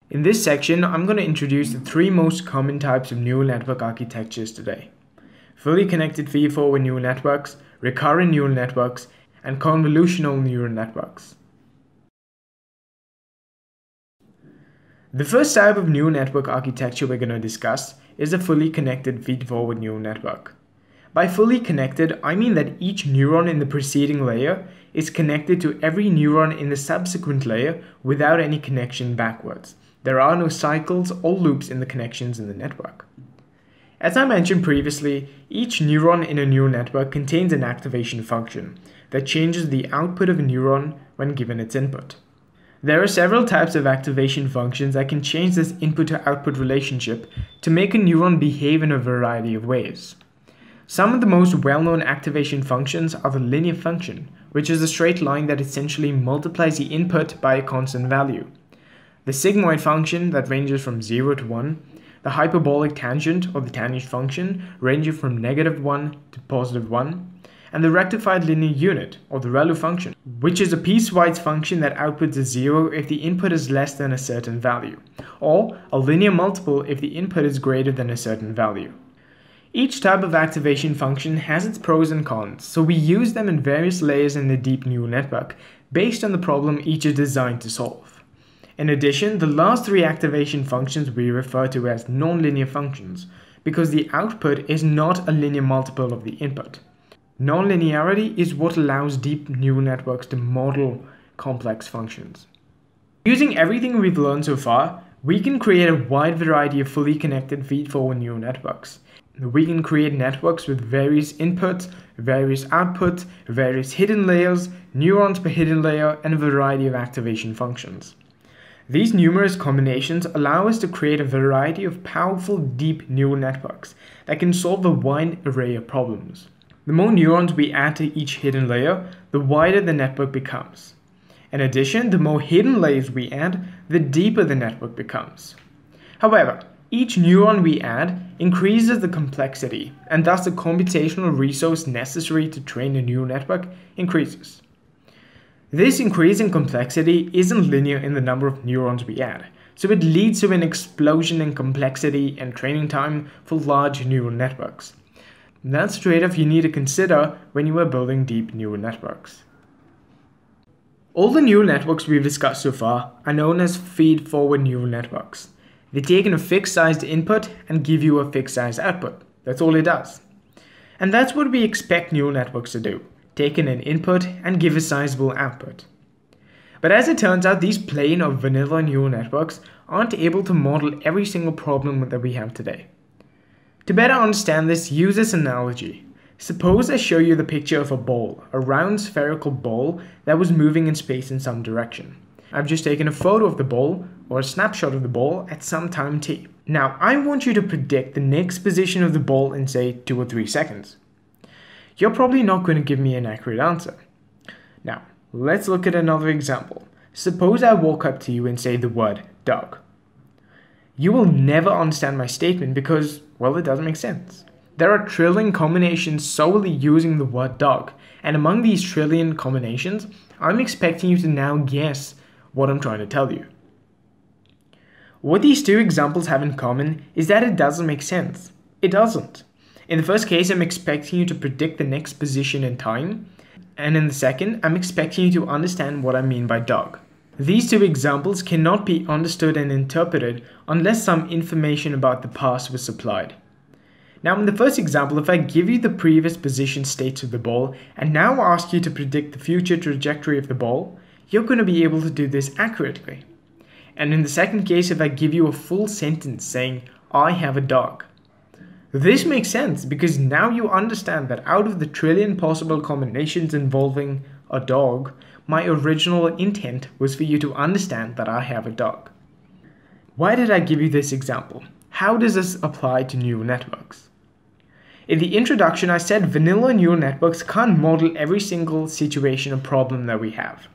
In this section, I'm going to introduce the three most common types of neural network architectures today. Fully connected feed-forward neural networks, recurrent neural networks, and convolutional neural networks. The first type of neural network architecture we're going to discuss is a fully connected feed-forward neural network. By fully connected, I mean that each neuron in the preceding layer is connected to every neuron in the subsequent layer without any connection backwards. There are no cycles or loops in the connections in the network. As I mentioned previously, each neuron in a neural network contains an activation function that changes the output of a neuron when given its input. There are several types of activation functions that can change this input to output relationship to make a neuron behave in a variety of ways. Some of the most well-known activation functions are the linear function, which is a straight line that essentially multiplies the input by a constant value. The sigmoid function that ranges from 0 to 1, the hyperbolic tangent or the tangent function ranging from negative 1 to positive 1, and the rectified linear unit, or the ReLU function, which is a piecewise function that outputs a zero if the input is less than a certain value, or a linear multiple if the input is greater than a certain value. Each type of activation function has its pros and cons, so we use them in various layers in the deep neural network based on the problem each is designed to solve. In addition, the last three activation functions we refer to as nonlinear functions because the output is not a linear multiple of the input. Nonlinearity is what allows deep neural networks to model complex functions. Using everything we've learned so far, we can create a wide variety of fully connected feed-forward neural networks. We can create networks with various inputs, various outputs, various hidden layers, neurons per hidden layer, and a variety of activation functions. These numerous combinations allow us to create a variety of powerful deep neural networks that can solve a wide array of problems. The more neurons we add to each hidden layer, the wider the network becomes. In addition, the more hidden layers we add, the deeper the network becomes. However, each neuron we add increases the complexity, and thus the computational resource necessary to train a neural network increases. This increase in complexity isn't linear in the number of neurons we add, so it leads to an explosion in complexity and training time for large neural networks. That's a trade-off you need to consider when you are building deep neural networks. All the neural networks we've discussed so far are known as feed-forward neural networks. They take in a fixed-sized input and give you a fixed-sized output. That's all it does. And that's what we expect neural networks to do, take in an input and give a sizable output. But as it turns out, these plain or vanilla neural networks aren't able to model every single problem that we have today. To better understand this, use this analogy. Suppose I show you the picture of a ball, a round spherical ball that was moving in space in some direction. I've just taken a photo of the ball, or a snapshot of the ball, at some time t. Now, I want you to predict the next position of the ball in say 2 or 3 seconds. You're probably not going to give me an accurate answer. Now, let's look at another example. Suppose I walk up to you and say the word dog. You will never understand my statement because, well, it doesn't make sense. There are trillion combinations solely using the word dog, and among these trillion combinations, I'm expecting you to now guess what I'm trying to tell you. What these two examples have in common is that it doesn't make sense. It doesn't. In the first case, I'm expecting you to predict the next position in time, and in the second, I'm expecting you to understand what I mean by dog. These two examples cannot be understood and interpreted unless some information about the past was supplied. Now in the first example, if I give you the previous position states of the ball and now ask you to predict the future trajectory of the ball, you're going to be able to do this accurately. And in the second case, if I give you a full sentence saying, I have a dog. This makes sense because now you understand that out of the trillion possible combinations involving a dog, my original intent was for you to understand that I have a dog. Why did I give you this example? How does this apply to neural networks? In the introduction, I said vanilla neural networks can't model every single situation or problem that we have.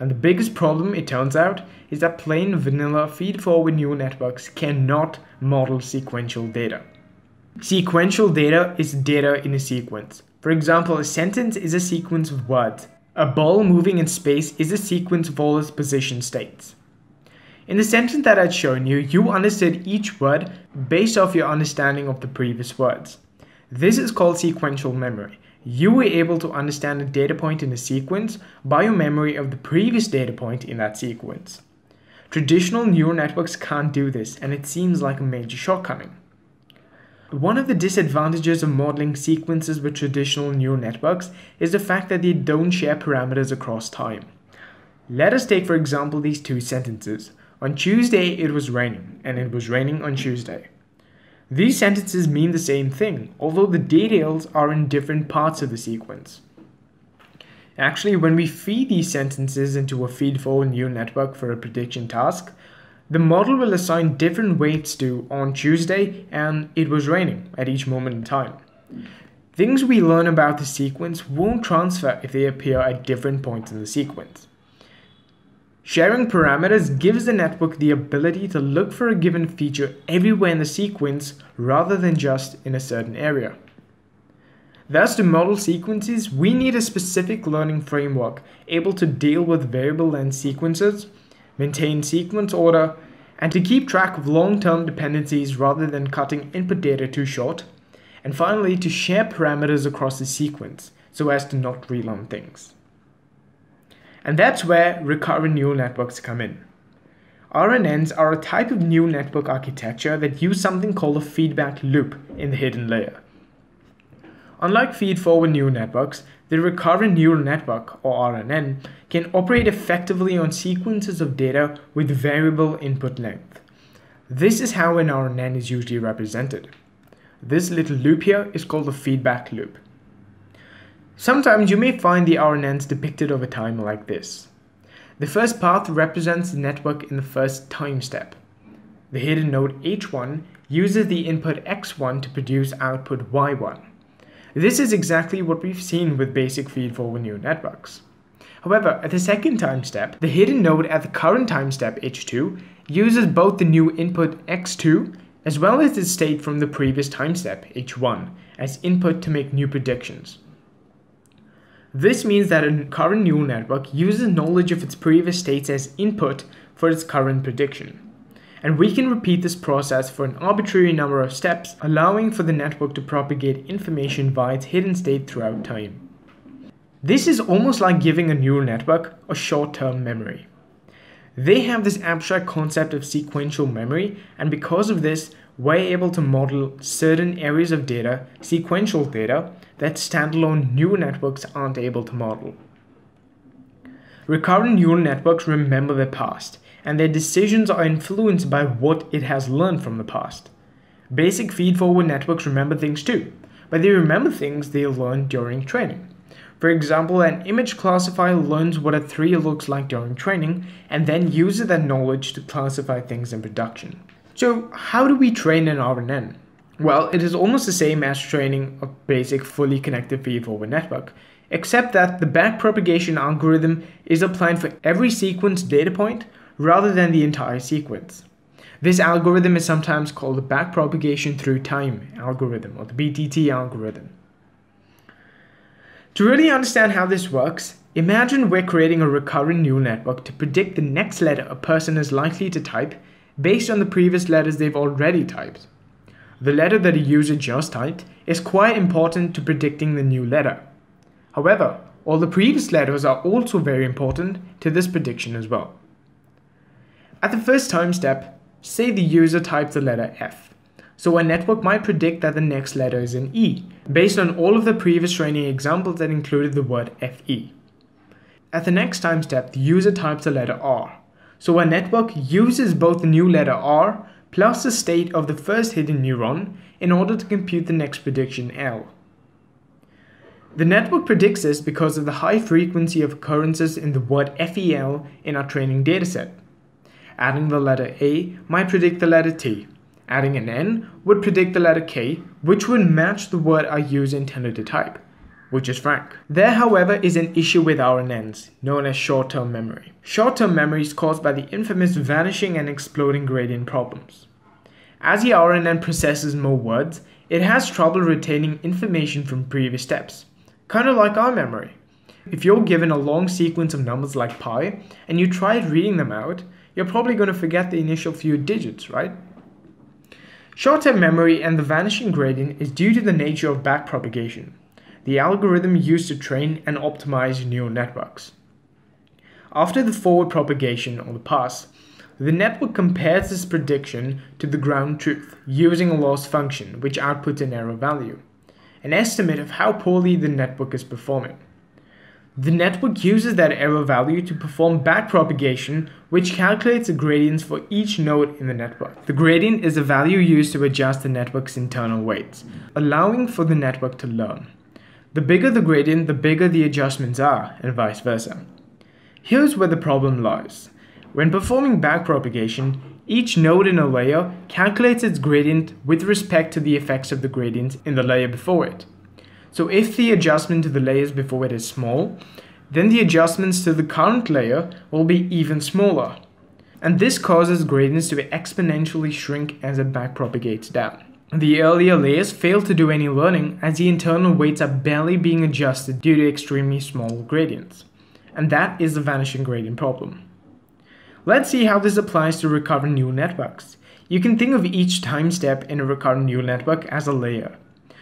And the biggest problem, it turns out, is that plain vanilla feed-forward neural networks cannot model sequential data. Sequential data is data in a sequence. For example, a sentence is a sequence of words. A ball moving in space is a sequence of all its position states. In the sentence that I'd shown you, you understood each word based off your understanding of the previous words. This is called sequential memory. You were able to understand a data point in a sequence by your memory of the previous data point in that sequence. Traditional neural networks can't do this, and it seems like a major shortcoming. One of the disadvantages of modeling sequences with traditional neural networks is the fact that they don't share parameters across time. Let us take for example these two sentences. On Tuesday it was raining, and it was raining on Tuesday. These sentences mean the same thing, although the details are in different parts of the sequence. Actually, when we feed these sentences into a feed-forward neural network for a prediction task, the model will assign different weights to on Tuesday and it was raining at each moment in time. Things we learn about the sequence won't transfer if they appear at different points in the sequence. Sharing parameters gives the network the ability to look for a given feature everywhere in the sequence rather than just in a certain area. Thus, to model sequences, we need a specific learning framework able to deal with variable length sequences, maintain sequence order, and to keep track of long-term dependencies rather than cutting input data too short, and finally to share parameters across the sequence so as to not relearn things. And that's where recurrent neural networks come in. RNNs are a type of neural network architecture that use something called a feedback loop in the hidden layer. Unlike feed-forward neural networks, the recurrent neural network, or RNN, can operate effectively on sequences of data with variable input length. This is how an RNN is usually represented. This little loop here is called a feedback loop. Sometimes you may find the RNNs depicted over time like this. The first path represents the network in the first time step. The hidden node H1 uses the input X1 to produce output Y1. This is exactly what we've seen with basic feed-forward neural networks. However, at the second time step, the hidden node at the current time step H2 uses both the new input X2 as well as the state from the previous time step H1 as input to make new predictions. This means that a recurrent neural network uses knowledge of its previous states as input for its current prediction. And we can repeat this process for an arbitrary number of steps, allowing for the network to propagate information via its hidden state throughout time. This is almost like giving a neural network a short-term memory. They have this abstract concept of sequential memory, and because of this, we're able to model certain areas of data, sequential data, that standalone neural networks aren't able to model. Recurrent neural networks remember their past, and their decisions are influenced by what it has learned from the past. Basic feed-forward networks remember things too, but they remember things they learned during training. For example, an image classifier learns what a 3 looks like during training and then uses that knowledge to classify things in production. So, how do we train an RNN? Well, it is almost the same as training a basic fully connected feed-forward network, except that the backpropagation algorithm is applied for every sequence data point rather than the entire sequence. This algorithm is sometimes called the backpropagation through time algorithm or the BPTT algorithm. To really understand how this works, imagine we're creating a recurrent neural network to predict the next letter a person is likely to type based on the previous letters they've already typed. The letter that a user just typed is quite important to predicting the new letter. However, all the previous letters are also very important to this prediction as well. At the first time step, say the user typed the letter F. So a network might predict that the next letter is an E, based on all of the previous training examples that included the word FE. At the next time step, the user types the letter R. So a network uses both the new letter R plus the state of the first hidden neuron in order to compute the next prediction L. The network predicts this because of the high frequency of occurrences in the word FEL in our training dataset. Adding the letter A might predict the letter T, Adding an N would predict the letter K, which would match the word our user intended to type, which is Frank. There, however, is an issue with RNNs, known as short-term memory. Short-term memory is caused by the infamous vanishing and exploding gradient problems. As the RNN processes more words, it has trouble retaining information from previous steps, kind of like our memory. If you're given a long sequence of numbers like pi, and you try reading them out, you're probably going to forget the initial few digits, right? Short-term memory and the vanishing gradient is due to the nature of backpropagation, the algorithm used to train and optimize neural networks. After the forward propagation or the pass, the network compares this prediction to the ground truth using a loss function which outputs an error value, an estimate of how poorly the network is performing. The network uses that error value to perform backpropagation, which calculates the gradients for each node in the network. The gradient is a value used to adjust the network's internal weights, allowing for the network to learn. The bigger the gradient, the bigger the adjustments are, and vice versa. Here's where the problem lies. When performing backpropagation, each node in a layer calculates its gradient with respect to the effects of the gradient in the layer before it. So if the adjustment to the layers before it is small, then the adjustments to the current layer will be even smaller. And this causes gradients to exponentially shrink as it backpropagates down. The earlier layers fail to do any learning as the internal weights are barely being adjusted due to extremely small gradients. And that is the vanishing gradient problem. Let's see how this applies to recurrent neural networks. You can think of each time step in a recurrent neural network as a layer.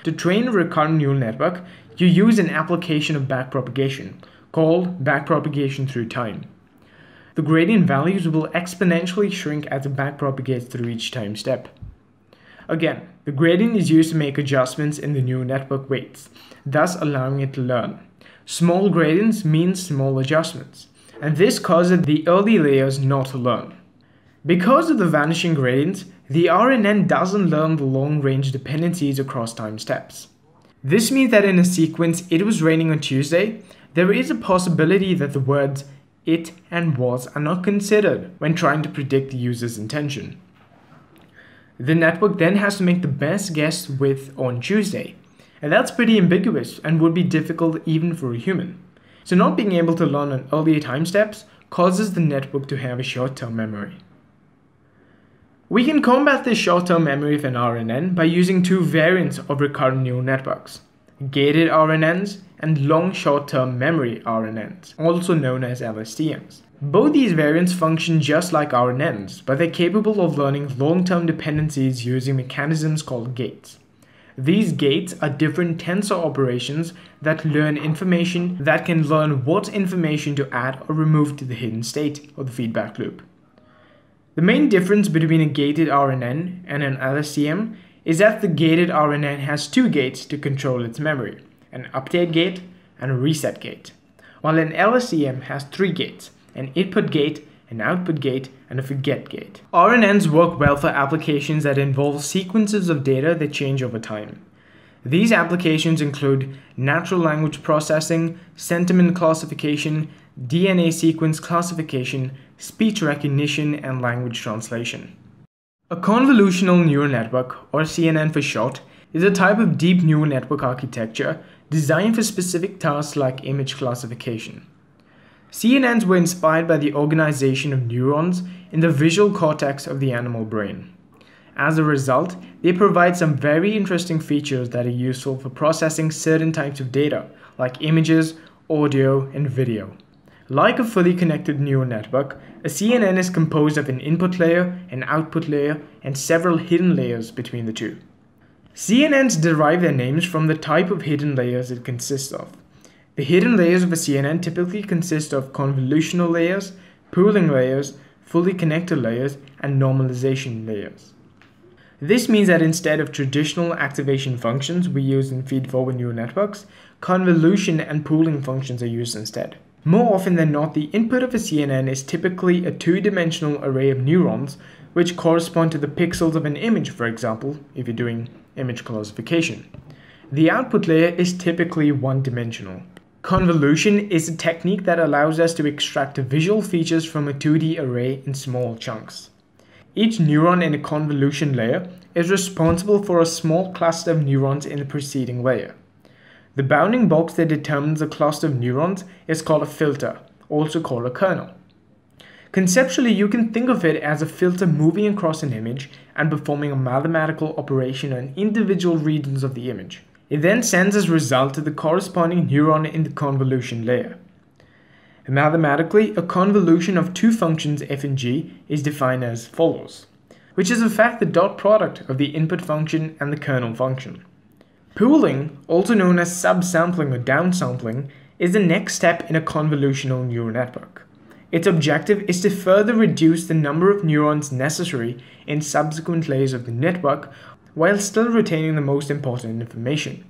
To train a recurrent neural network, you use an application of backpropagation called backpropagation through time. The gradient values will exponentially shrink as it backpropagates through each time step. Again, the gradient is used to make adjustments in the neural network weights, thus allowing it to learn. Small gradients mean small adjustments, and this causes the early layers not to learn. Because of the vanishing gradients, the RNN doesn't learn the long-range dependencies across time steps. This means that in a sequence it was raining on Tuesday, there is a possibility that the words it and was are not considered when trying to predict the user's intention. The network then has to make the best guess with on Tuesday, and that's pretty ambiguous and would be difficult even for a human. So not being able to learn on earlier time steps causes the network to have a short-term memory. We can combat this short-term memory of an RNN by using two variants of recurrent neural networks, gated RNNs and long short-term memory RNNs, also known as LSTMs. Both these variants function just like RNNs, but they're capable of learning long-term dependencies using mechanisms called gates. These gates are different tensor operations that learn information that can learn what information to add or remove to the hidden state of the feedback loop. The main difference between a gated RNN and an LSTM is that the gated RNN has two gates to control its memory, an update gate and a reset gate, while an LSTM has three gates, an input gate, an output gate, and a forget gate. RNNs work well for applications that involve sequences of data that change over time. These applications include natural language processing, sentiment classification, DNA sequence classification, speech recognition, and language translation. A convolutional neural network, or CNN for short, is a type of deep neural network architecture designed for specific tasks like image classification. CNNs were inspired by the organization of neurons in the visual cortex of the animal brain. As a result, they provide some very interesting features that are useful for processing certain types of data, like images, audio, and video. Like a fully connected neural network, a CNN is composed of an input layer, an output layer, and several hidden layers between the two. CNNs derive their names from the type of hidden layers it consists of. The hidden layers of a CNN typically consist of convolutional layers, pooling layers, fully connected layers, and normalization layers. This means that instead of traditional activation functions we use in feed-forward neural networks, convolution and pooling functions are used instead. More often than not, the input of a CNN is typically a two-dimensional array of neurons which correspond to the pixels of an image, for example, if you're doing image classification. The output layer is typically one-dimensional. Convolution is a technique that allows us to extract visual features from a 2D array in small chunks. Each neuron in a convolution layer is responsible for a small cluster of neurons in the preceding layer. The bounding box that determines a cluster of neurons is called a filter, also called a kernel. Conceptually, you can think of it as a filter moving across an image and performing a mathematical operation on individual regions of the image. It then sends as result to the corresponding neuron in the convolution layer. Mathematically, a convolution of two functions f and g is defined as follows, which is in fact the dot product of the input function and the kernel function. Pooling, also known as subsampling or downsampling, is the next step in a convolutional neural network. Its objective is to further reduce the number of neurons necessary in subsequent layers of the network while still retaining the most important information.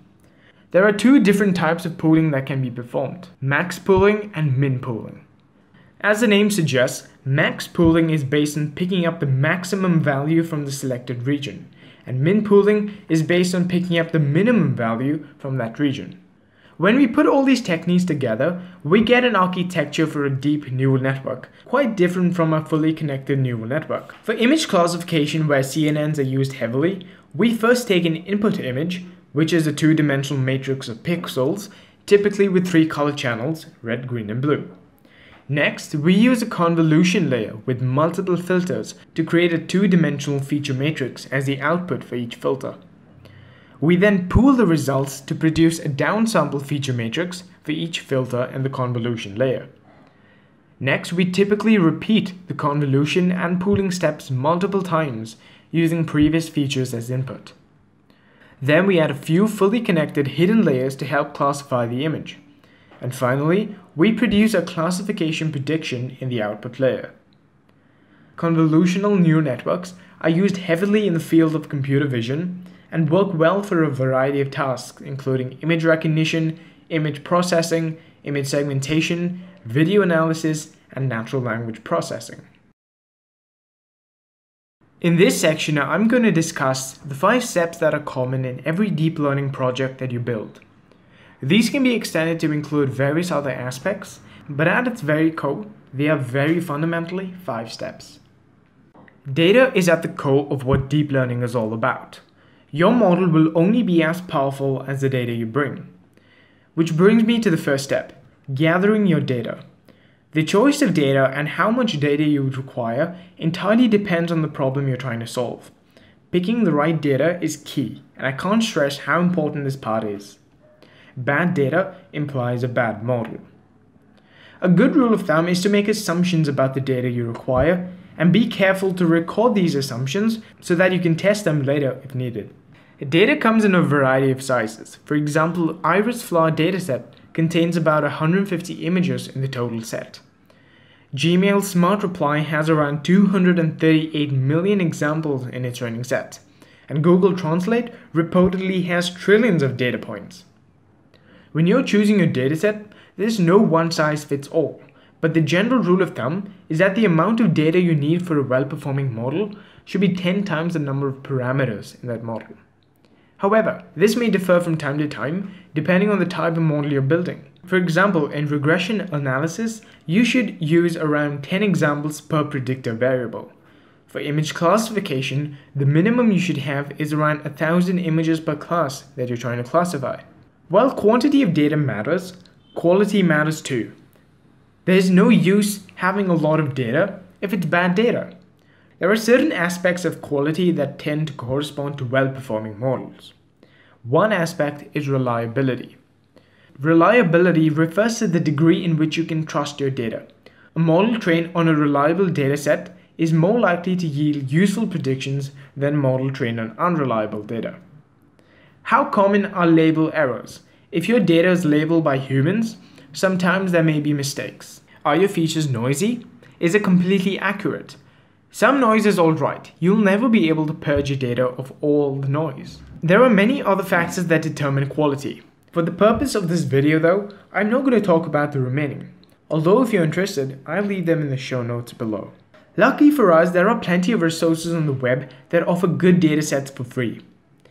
There are two different types of pooling that can be performed, max pooling and min pooling. As the name suggests, max pooling is based on picking up the maximum value from the selected region, and min pooling is based on picking up the minimum value from that region. When we put all these techniques together, we get an architecture for a deep neural network, quite different from a fully connected neural network. For image classification where CNNs are used heavily, we first take an input image, which is a two-dimensional matrix of pixels, typically with three color channels, red, green, and blue. Next, we use a convolution layer with multiple filters to create a two-dimensional feature matrix as the output for each filter. We then pool the results to produce a downsample feature matrix for each filter in the convolution layer. Next, we typically repeat the convolution and pooling steps multiple times using previous features as input. Then we add a few fully connected hidden layers to help classify the image. And finally, we produce a classification prediction in the output layer. Convolutional neural networks are used heavily in the field of computer vision and work well for a variety of tasks, including image recognition, image processing, image segmentation, video analysis, and natural language processing. In this section, I'm going to discuss the five steps that are common in every deep learning project that you build. These can be extended to include various other aspects, but at its very core, they are very fundamentally five steps. Data is at the core of what deep learning is all about. Your model will only be as powerful as the data you bring. Which brings me to the first step, gathering your data. The choice of data and how much data you would require entirely depends on the problem you're trying to solve. Picking the right data is key, and I can't stress how important this part is. Bad data implies a bad model. A good rule of thumb is to make assumptions about the data you require and be careful to record these assumptions so that you can test them later if needed. Data comes in a variety of sizes. For example, Iris Flower dataset contains about 150 images in the total set. Gmail Smart Reply has around 238 million examples in its training set, and Google Translate reportedly has trillions of data points. When you're choosing your dataset, there's no one size fits all, but the general rule of thumb is that the amount of data you need for a well performing model should be 10 times the number of parameters in that model. However, this may differ from time to time depending on the type of model you're building. For example, in regression analysis, you should use around 10 examples per predictor variable. For image classification, the minimum you should have is around 1000 images per class that you're trying to classify. While quantity of data matters, quality matters too. There's no use having a lot of data if it's bad data. There are certain aspects of quality that tend to correspond to well-performing models. One aspect is reliability. Reliability refers to the degree in which you can trust your data. A model trained on a reliable dataset is more likely to yield useful predictions than model trained on unreliable data. How common are label errors? If your data is labeled by humans, sometimes there may be mistakes. Are your features noisy? Is it completely accurate? Some noise is alright, you'll never be able to purge your data of all the noise. There are many other factors that determine quality. For the purpose of this video though, I'm not going to talk about the remaining. Although if you're interested, I'll leave them in the show notes below. Lucky for us, there are plenty of resources on the web that offer good datasets for free.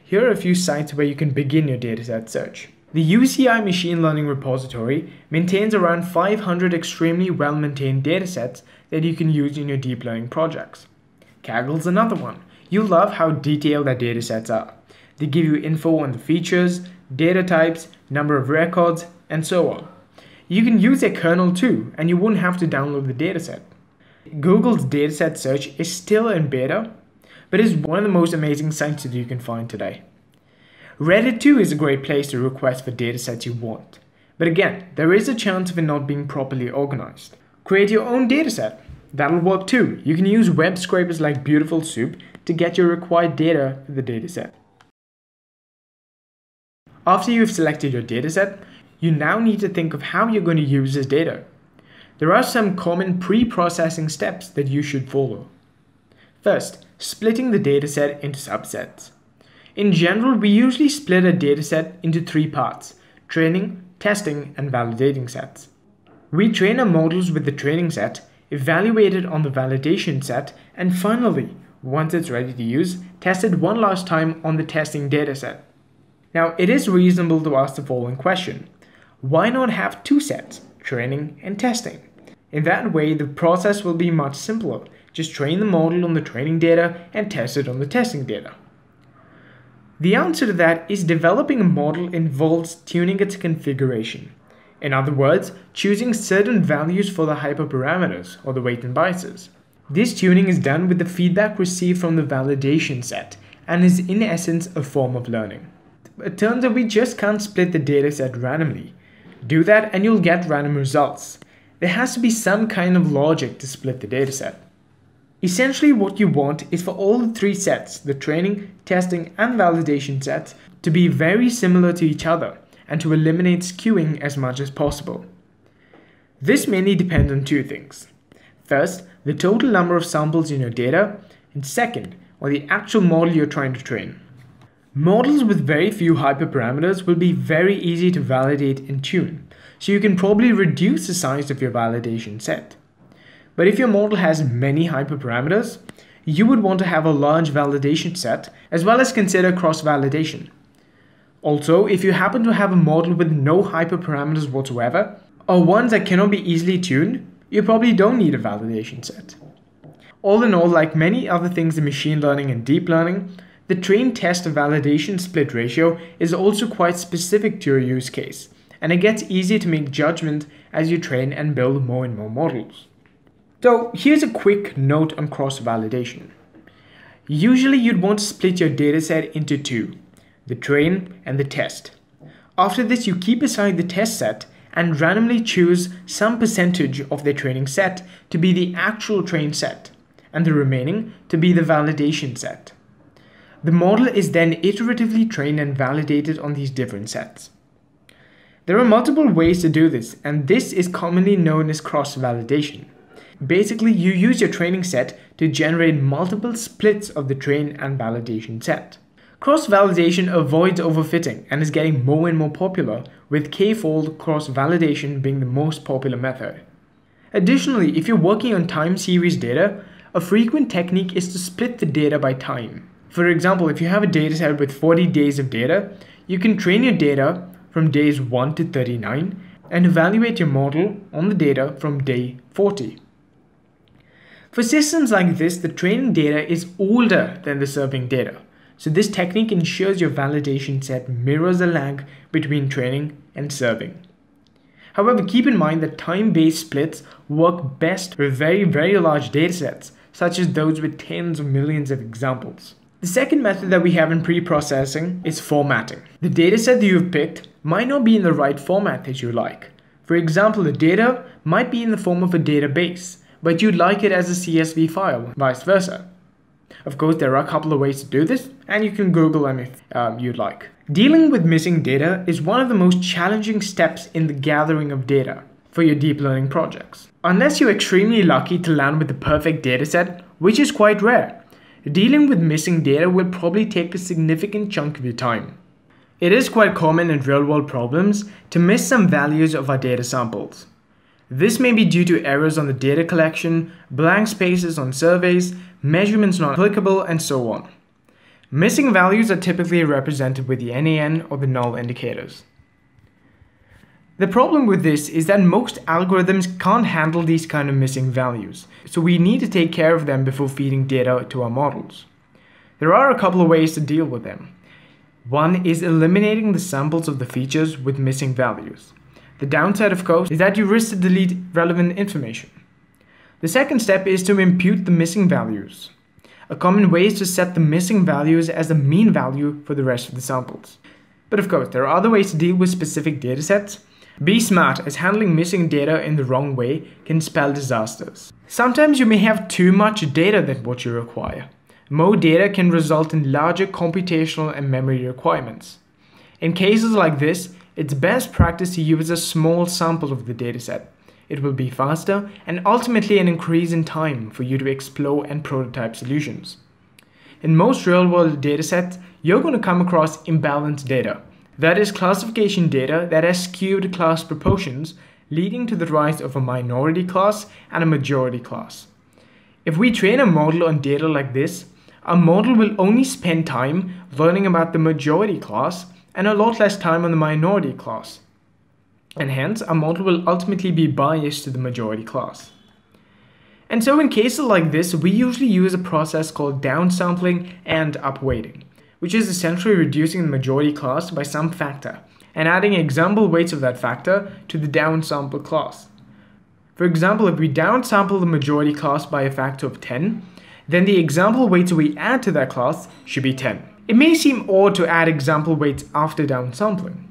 Here are a few sites where you can begin your dataset search. The UCI Machine Learning Repository maintains around 500 extremely well-maintained datasets that you can use in your deep learning projects. Kaggle's another one. You'll love how detailed their datasets are. They give you info on the features, data types, number of records, and so on. You can use a kernel too, and you wouldn't have to download the dataset. Google's dataset search is still in beta, but is one of the most amazing sites that you can find today. Reddit too is a great place to request for datasets you want. But again, there is a chance of it not being properly organized. Create your own dataset. That'll work too. You can use web scrapers like Beautiful Soup to get your required data for the dataset. After you've selected your dataset, you now need to think of how you're going to use this data. There are some common pre-processing steps that you should follow. First, splitting the dataset into subsets. In general, we usually split a dataset into three parts, training, testing, and validating sets. We train our models with the training set, evaluate it on the validation set, and finally, once it's ready to use, test it one last time on the testing dataset. Now, it is reasonable to ask the following question. Why not have two sets, training and testing? In that way, the process will be much simpler. Just train the model on the training data and test it on the testing data. The answer to that is developing a model involves tuning its configuration. In other words, choosing certain values for the hyperparameters or the weight and biases. This tuning is done with the feedback received from the validation set and is in essence a form of learning it turns out we just can't split the dataset randomly. Do that and you'll get random results. There has to be some kind of logic to split the dataset. Essentially what you want is for all the three sets, the training, testing and validation sets, to be very similar to each other and to eliminate skewing as much as possible. This mainly depends on two things. First, the total number of samples in your data, and second, on the actual model you're trying to train. Models with very few hyperparameters will be very easy to validate and tune, so you can probably reduce the size of your validation set. But if your model has many hyperparameters, you would want to have a large validation set as well as consider cross-validation. Also, if you happen to have a model with no hyperparameters whatsoever, or ones that cannot be easily tuned, you probably don't need a validation set. All in all, like many other things in machine learning and deep learning, the train test validation split ratio is also quite specific to your use case, and it gets easier to make judgment as you train and build more and more models. So here's a quick note on cross-validation. Usually you'd want to split your dataset into two, the train and the test. After this you keep aside the test set and randomly choose some percentage of the training set to be the actual train set, and the remaining to be the validation set. The model is then iteratively trained and validated on these different sets. There are multiple ways to do this, and this is commonly known as cross-validation. Basically, you use your training set to generate multiple splits of the train and validation set. Cross-validation avoids overfitting and is getting more and more popular, with k-fold cross-validation being the most popular method. Additionally, if you're working on time series data, a frequent technique is to split the data by time. For example, if you have a dataset with 40 days of data, you can train your data from days 1 to 39 and evaluate your model on the data from day 40. For systems like this, the training data is older than the serving data. So this technique ensures your validation set mirrors the lag between training and serving. However, keep in mind that time-based splits work best with very, very large datasets, such as those with tens of millions of examples. The second method that we have in pre-processing is formatting. The dataset that you've picked might not be in the right format that you like. For example, the data might be in the form of a database, but you'd like it as a CSV file, vice versa. Of course, there are a couple of ways to do this, and you can Google them if um, you'd like. Dealing with missing data is one of the most challenging steps in the gathering of data for your deep learning projects. Unless you're extremely lucky to land with the perfect dataset, which is quite rare, dealing with missing data will probably take a significant chunk of your time. It is quite common in real-world problems to miss some values of our data samples. This may be due to errors on the data collection, blank spaces on surveys, measurements not applicable, and so on. Missing values are typically represented with the NAN or the null indicators. The problem with this is that most algorithms can't handle these kind of missing values, so we need to take care of them before feeding data to our models. There are a couple of ways to deal with them. One is eliminating the samples of the features with missing values. The downside, of course, is that you risk to delete relevant information. The second step is to impute the missing values. A common way is to set the missing values as the mean value for the rest of the samples. But of course, there are other ways to deal with specific datasets, be smart as handling missing data in the wrong way can spell disasters. Sometimes you may have too much data than what you require. More data can result in larger computational and memory requirements. In cases like this, it's best practice to use a small sample of the dataset. It will be faster and ultimately an increase in time for you to explore and prototype solutions. In most real-world datasets, you're going to come across imbalanced data, that is classification data that has skewed class proportions, leading to the rise of a minority class and a majority class. If we train a model on data like this, a model will only spend time learning about the majority class and a lot less time on the minority class. And hence, a model will ultimately be biased to the majority class. And so in cases like this, we usually use a process called downsampling and upweighting which is essentially reducing the majority class by some factor and adding example weights of that factor to the downsample class. For example, if we downsample the majority class by a factor of 10, then the example weights we add to that class should be 10. It may seem odd to add example weights after downsampling.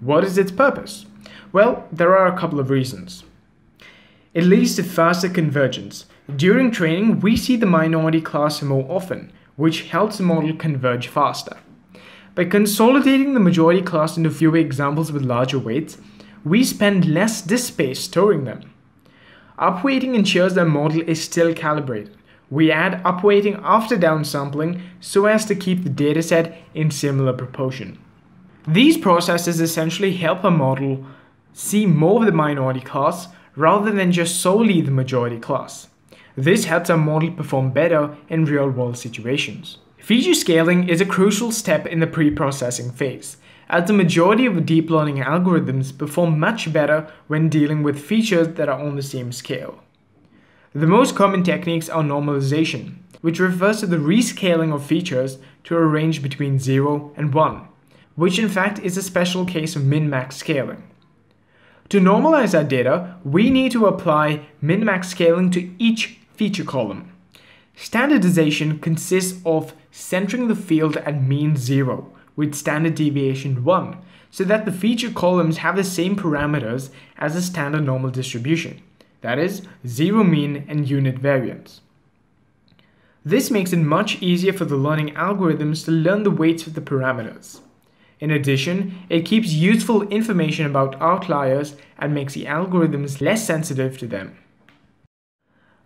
What is its purpose? Well, there are a couple of reasons. It leads to faster convergence. During training, we see the minority class more often, which helps the model converge faster. By consolidating the majority class into fewer examples with larger weights, we spend less disk space storing them. Upweighting ensures the model is still calibrated. We add upweighting after downsampling so as to keep the dataset in similar proportion. These processes essentially help a model see more of the minority class rather than just solely the majority class. This helps our model perform better in real-world situations. Feature scaling is a crucial step in the pre-processing phase, as the majority of deep learning algorithms perform much better when dealing with features that are on the same scale. The most common techniques are normalization, which refers to the rescaling of features to a range between 0 and 1, which in fact is a special case of min-max scaling. To normalize our data, we need to apply min-max scaling to each feature column. Standardization consists of centering the field at mean 0 with standard deviation 1 so that the feature columns have the same parameters as a standard normal distribution, that is, zero mean and unit variance. This makes it much easier for the learning algorithms to learn the weights of the parameters. In addition, it keeps useful information about outliers and makes the algorithms less sensitive to them.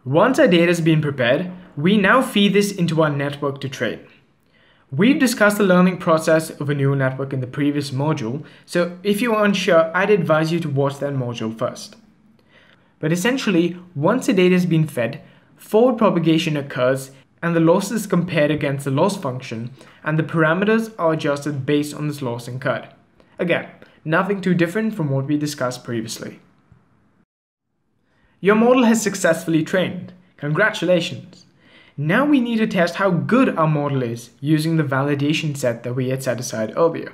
Once our data has been prepared, we now feed this into our network to train. We've discussed the learning process of a neural network in the previous module, so if you are unsure, I'd advise you to watch that module first. But essentially, once the data has been fed, forward propagation occurs and the loss is compared against the loss function, and the parameters are adjusted based on this loss incurred. Again, nothing too different from what we discussed previously. Your model has successfully trained. Congratulations! Now we need to test how good our model is using the validation set that we had set aside earlier.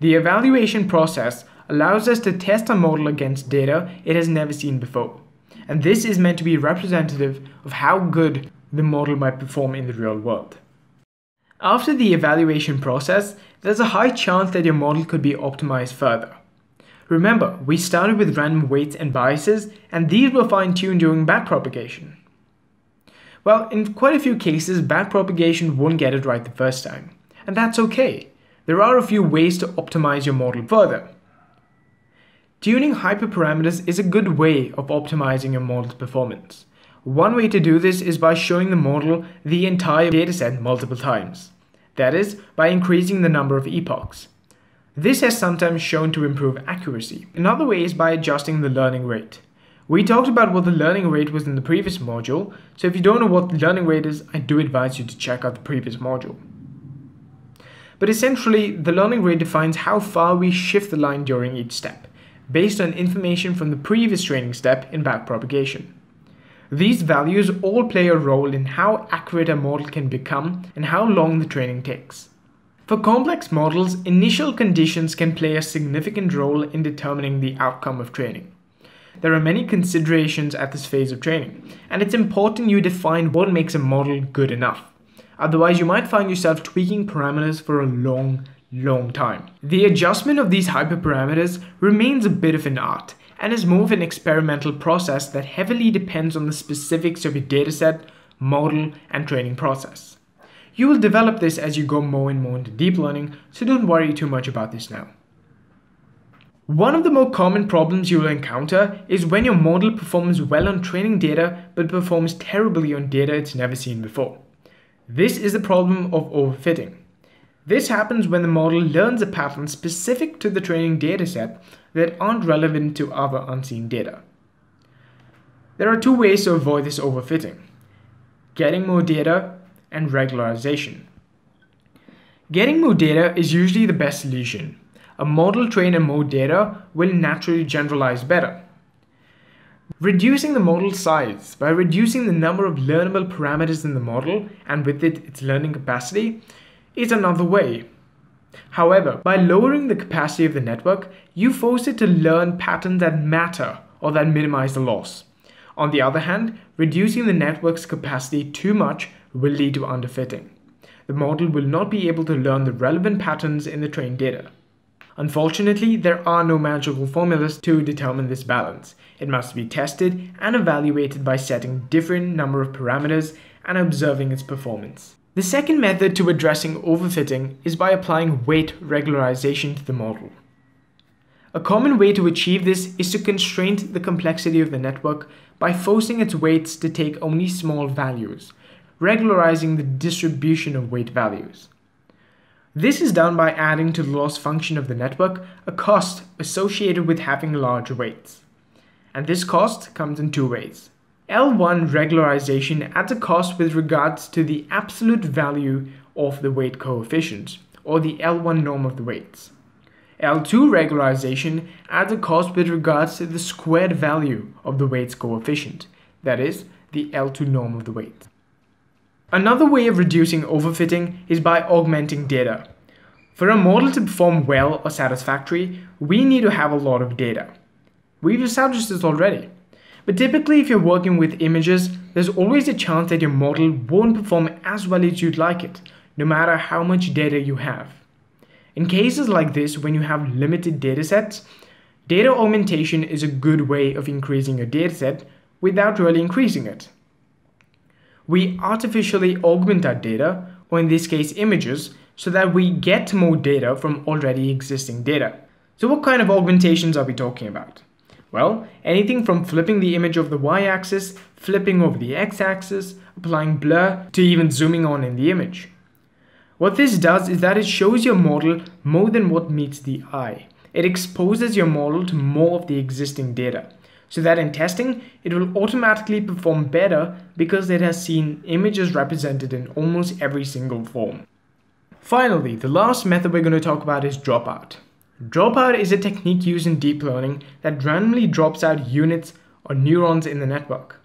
The evaluation process allows us to test a model against data it has never seen before. And this is meant to be representative of how good the model might perform in the real world. After the evaluation process, there's a high chance that your model could be optimized further. Remember, we started with random weights and biases, and these were fine-tuned during backpropagation. Well, in quite a few cases, backpropagation won't get it right the first time, and that's okay. There are a few ways to optimize your model further. Tuning hyperparameters is a good way of optimizing your model's performance. One way to do this is by showing the model the entire dataset multiple times. That is, by increasing the number of epochs. This has sometimes shown to improve accuracy. Another way is by adjusting the learning rate. We talked about what the learning rate was in the previous module, so if you don't know what the learning rate is, I do advise you to check out the previous module. But essentially, the learning rate defines how far we shift the line during each step, based on information from the previous training step in backpropagation. These values all play a role in how accurate a model can become and how long the training takes. For complex models, initial conditions can play a significant role in determining the outcome of training. There are many considerations at this phase of training, and it's important you define what makes a model good enough. Otherwise, you might find yourself tweaking parameters for a long, long time. The adjustment of these hyperparameters remains a bit of an art and is more of an experimental process that heavily depends on the specifics of your dataset, model, and training process. You will develop this as you go more and more into deep learning, so don't worry too much about this now. One of the more common problems you will encounter is when your model performs well on training data but performs terribly on data it's never seen before. This is the problem of overfitting. This happens when the model learns a pattern specific to the training dataset that aren't relevant to other unseen data. There are two ways to avoid this overfitting. Getting more data and regularization. Getting more data is usually the best solution. A model trained on more data will naturally generalize better. Reducing the model size by reducing the number of learnable parameters in the model and with it its learning capacity is another way. However, by lowering the capacity of the network, you force it to learn patterns that matter or that minimize the loss. On the other hand, reducing the network's capacity too much will lead to underfitting. The model will not be able to learn the relevant patterns in the trained data. Unfortunately, there are no magical formulas to determine this balance. It must be tested and evaluated by setting different number of parameters and observing its performance. The second method to addressing overfitting is by applying weight regularization to the model. A common way to achieve this is to constrain the complexity of the network by forcing its weights to take only small values, regularizing the distribution of weight values. This is done by adding to the loss function of the network a cost associated with having large weights. And this cost comes in two ways. L1 regularization adds a cost with regards to the absolute value of the weight coefficient, or the L1 norm of the weights. L2 regularization adds a cost with regards to the squared value of the weights coefficient, that is, the L2 norm of the weight. Another way of reducing overfitting is by augmenting data. For a model to perform well or satisfactory, we need to have a lot of data. We've established this already. But typically if you're working with images, there's always a chance that your model won't perform as well as you'd like it, no matter how much data you have. In cases like this, when you have limited datasets, data augmentation is a good way of increasing your dataset without really increasing it. We artificially augment our data, or in this case images, so that we get more data from already existing data. So what kind of augmentations are we talking about? Well, anything from flipping the image of the y-axis, flipping over the x-axis, applying blur, to even zooming on in the image. What this does is that it shows your model more than what meets the eye. It exposes your model to more of the existing data. so that in testing it will automatically perform better because it has seen images represented in almost every single form. Finally, the last method we're going to talk about is dropout. Dropout is a technique used in deep learning that randomly drops out units or neurons in the network.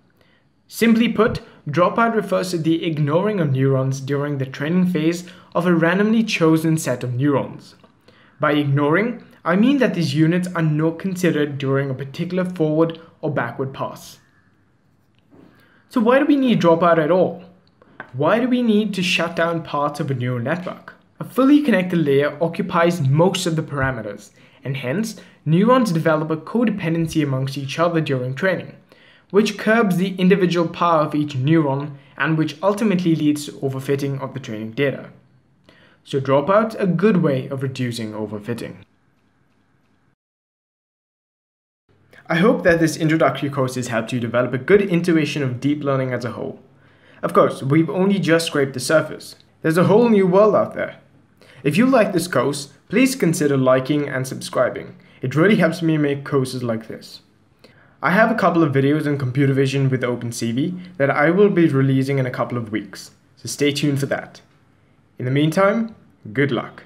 Simply put, dropout refers to the ignoring of neurons during the training phase of a randomly chosen set of neurons. By ignoring, I mean that these units are not considered during a particular forward or backward pass. So why do we need dropout at all? Why do we need to shut down parts of a neural network? A fully connected layer occupies most of the parameters, and hence, neurons develop a codependency amongst each other during training which curbs the individual power of each neuron and which ultimately leads to overfitting of the training data. So dropout's a good way of reducing overfitting. I hope that this introductory course has helped you develop a good intuition of deep learning as a whole. Of course, we've only just scraped the surface. There's a whole new world out there. If you like this course, please consider liking and subscribing. It really helps me make courses like this. I have a couple of videos on computer vision with OpenCV that I will be releasing in a couple of weeks, so stay tuned for that. In the meantime, good luck.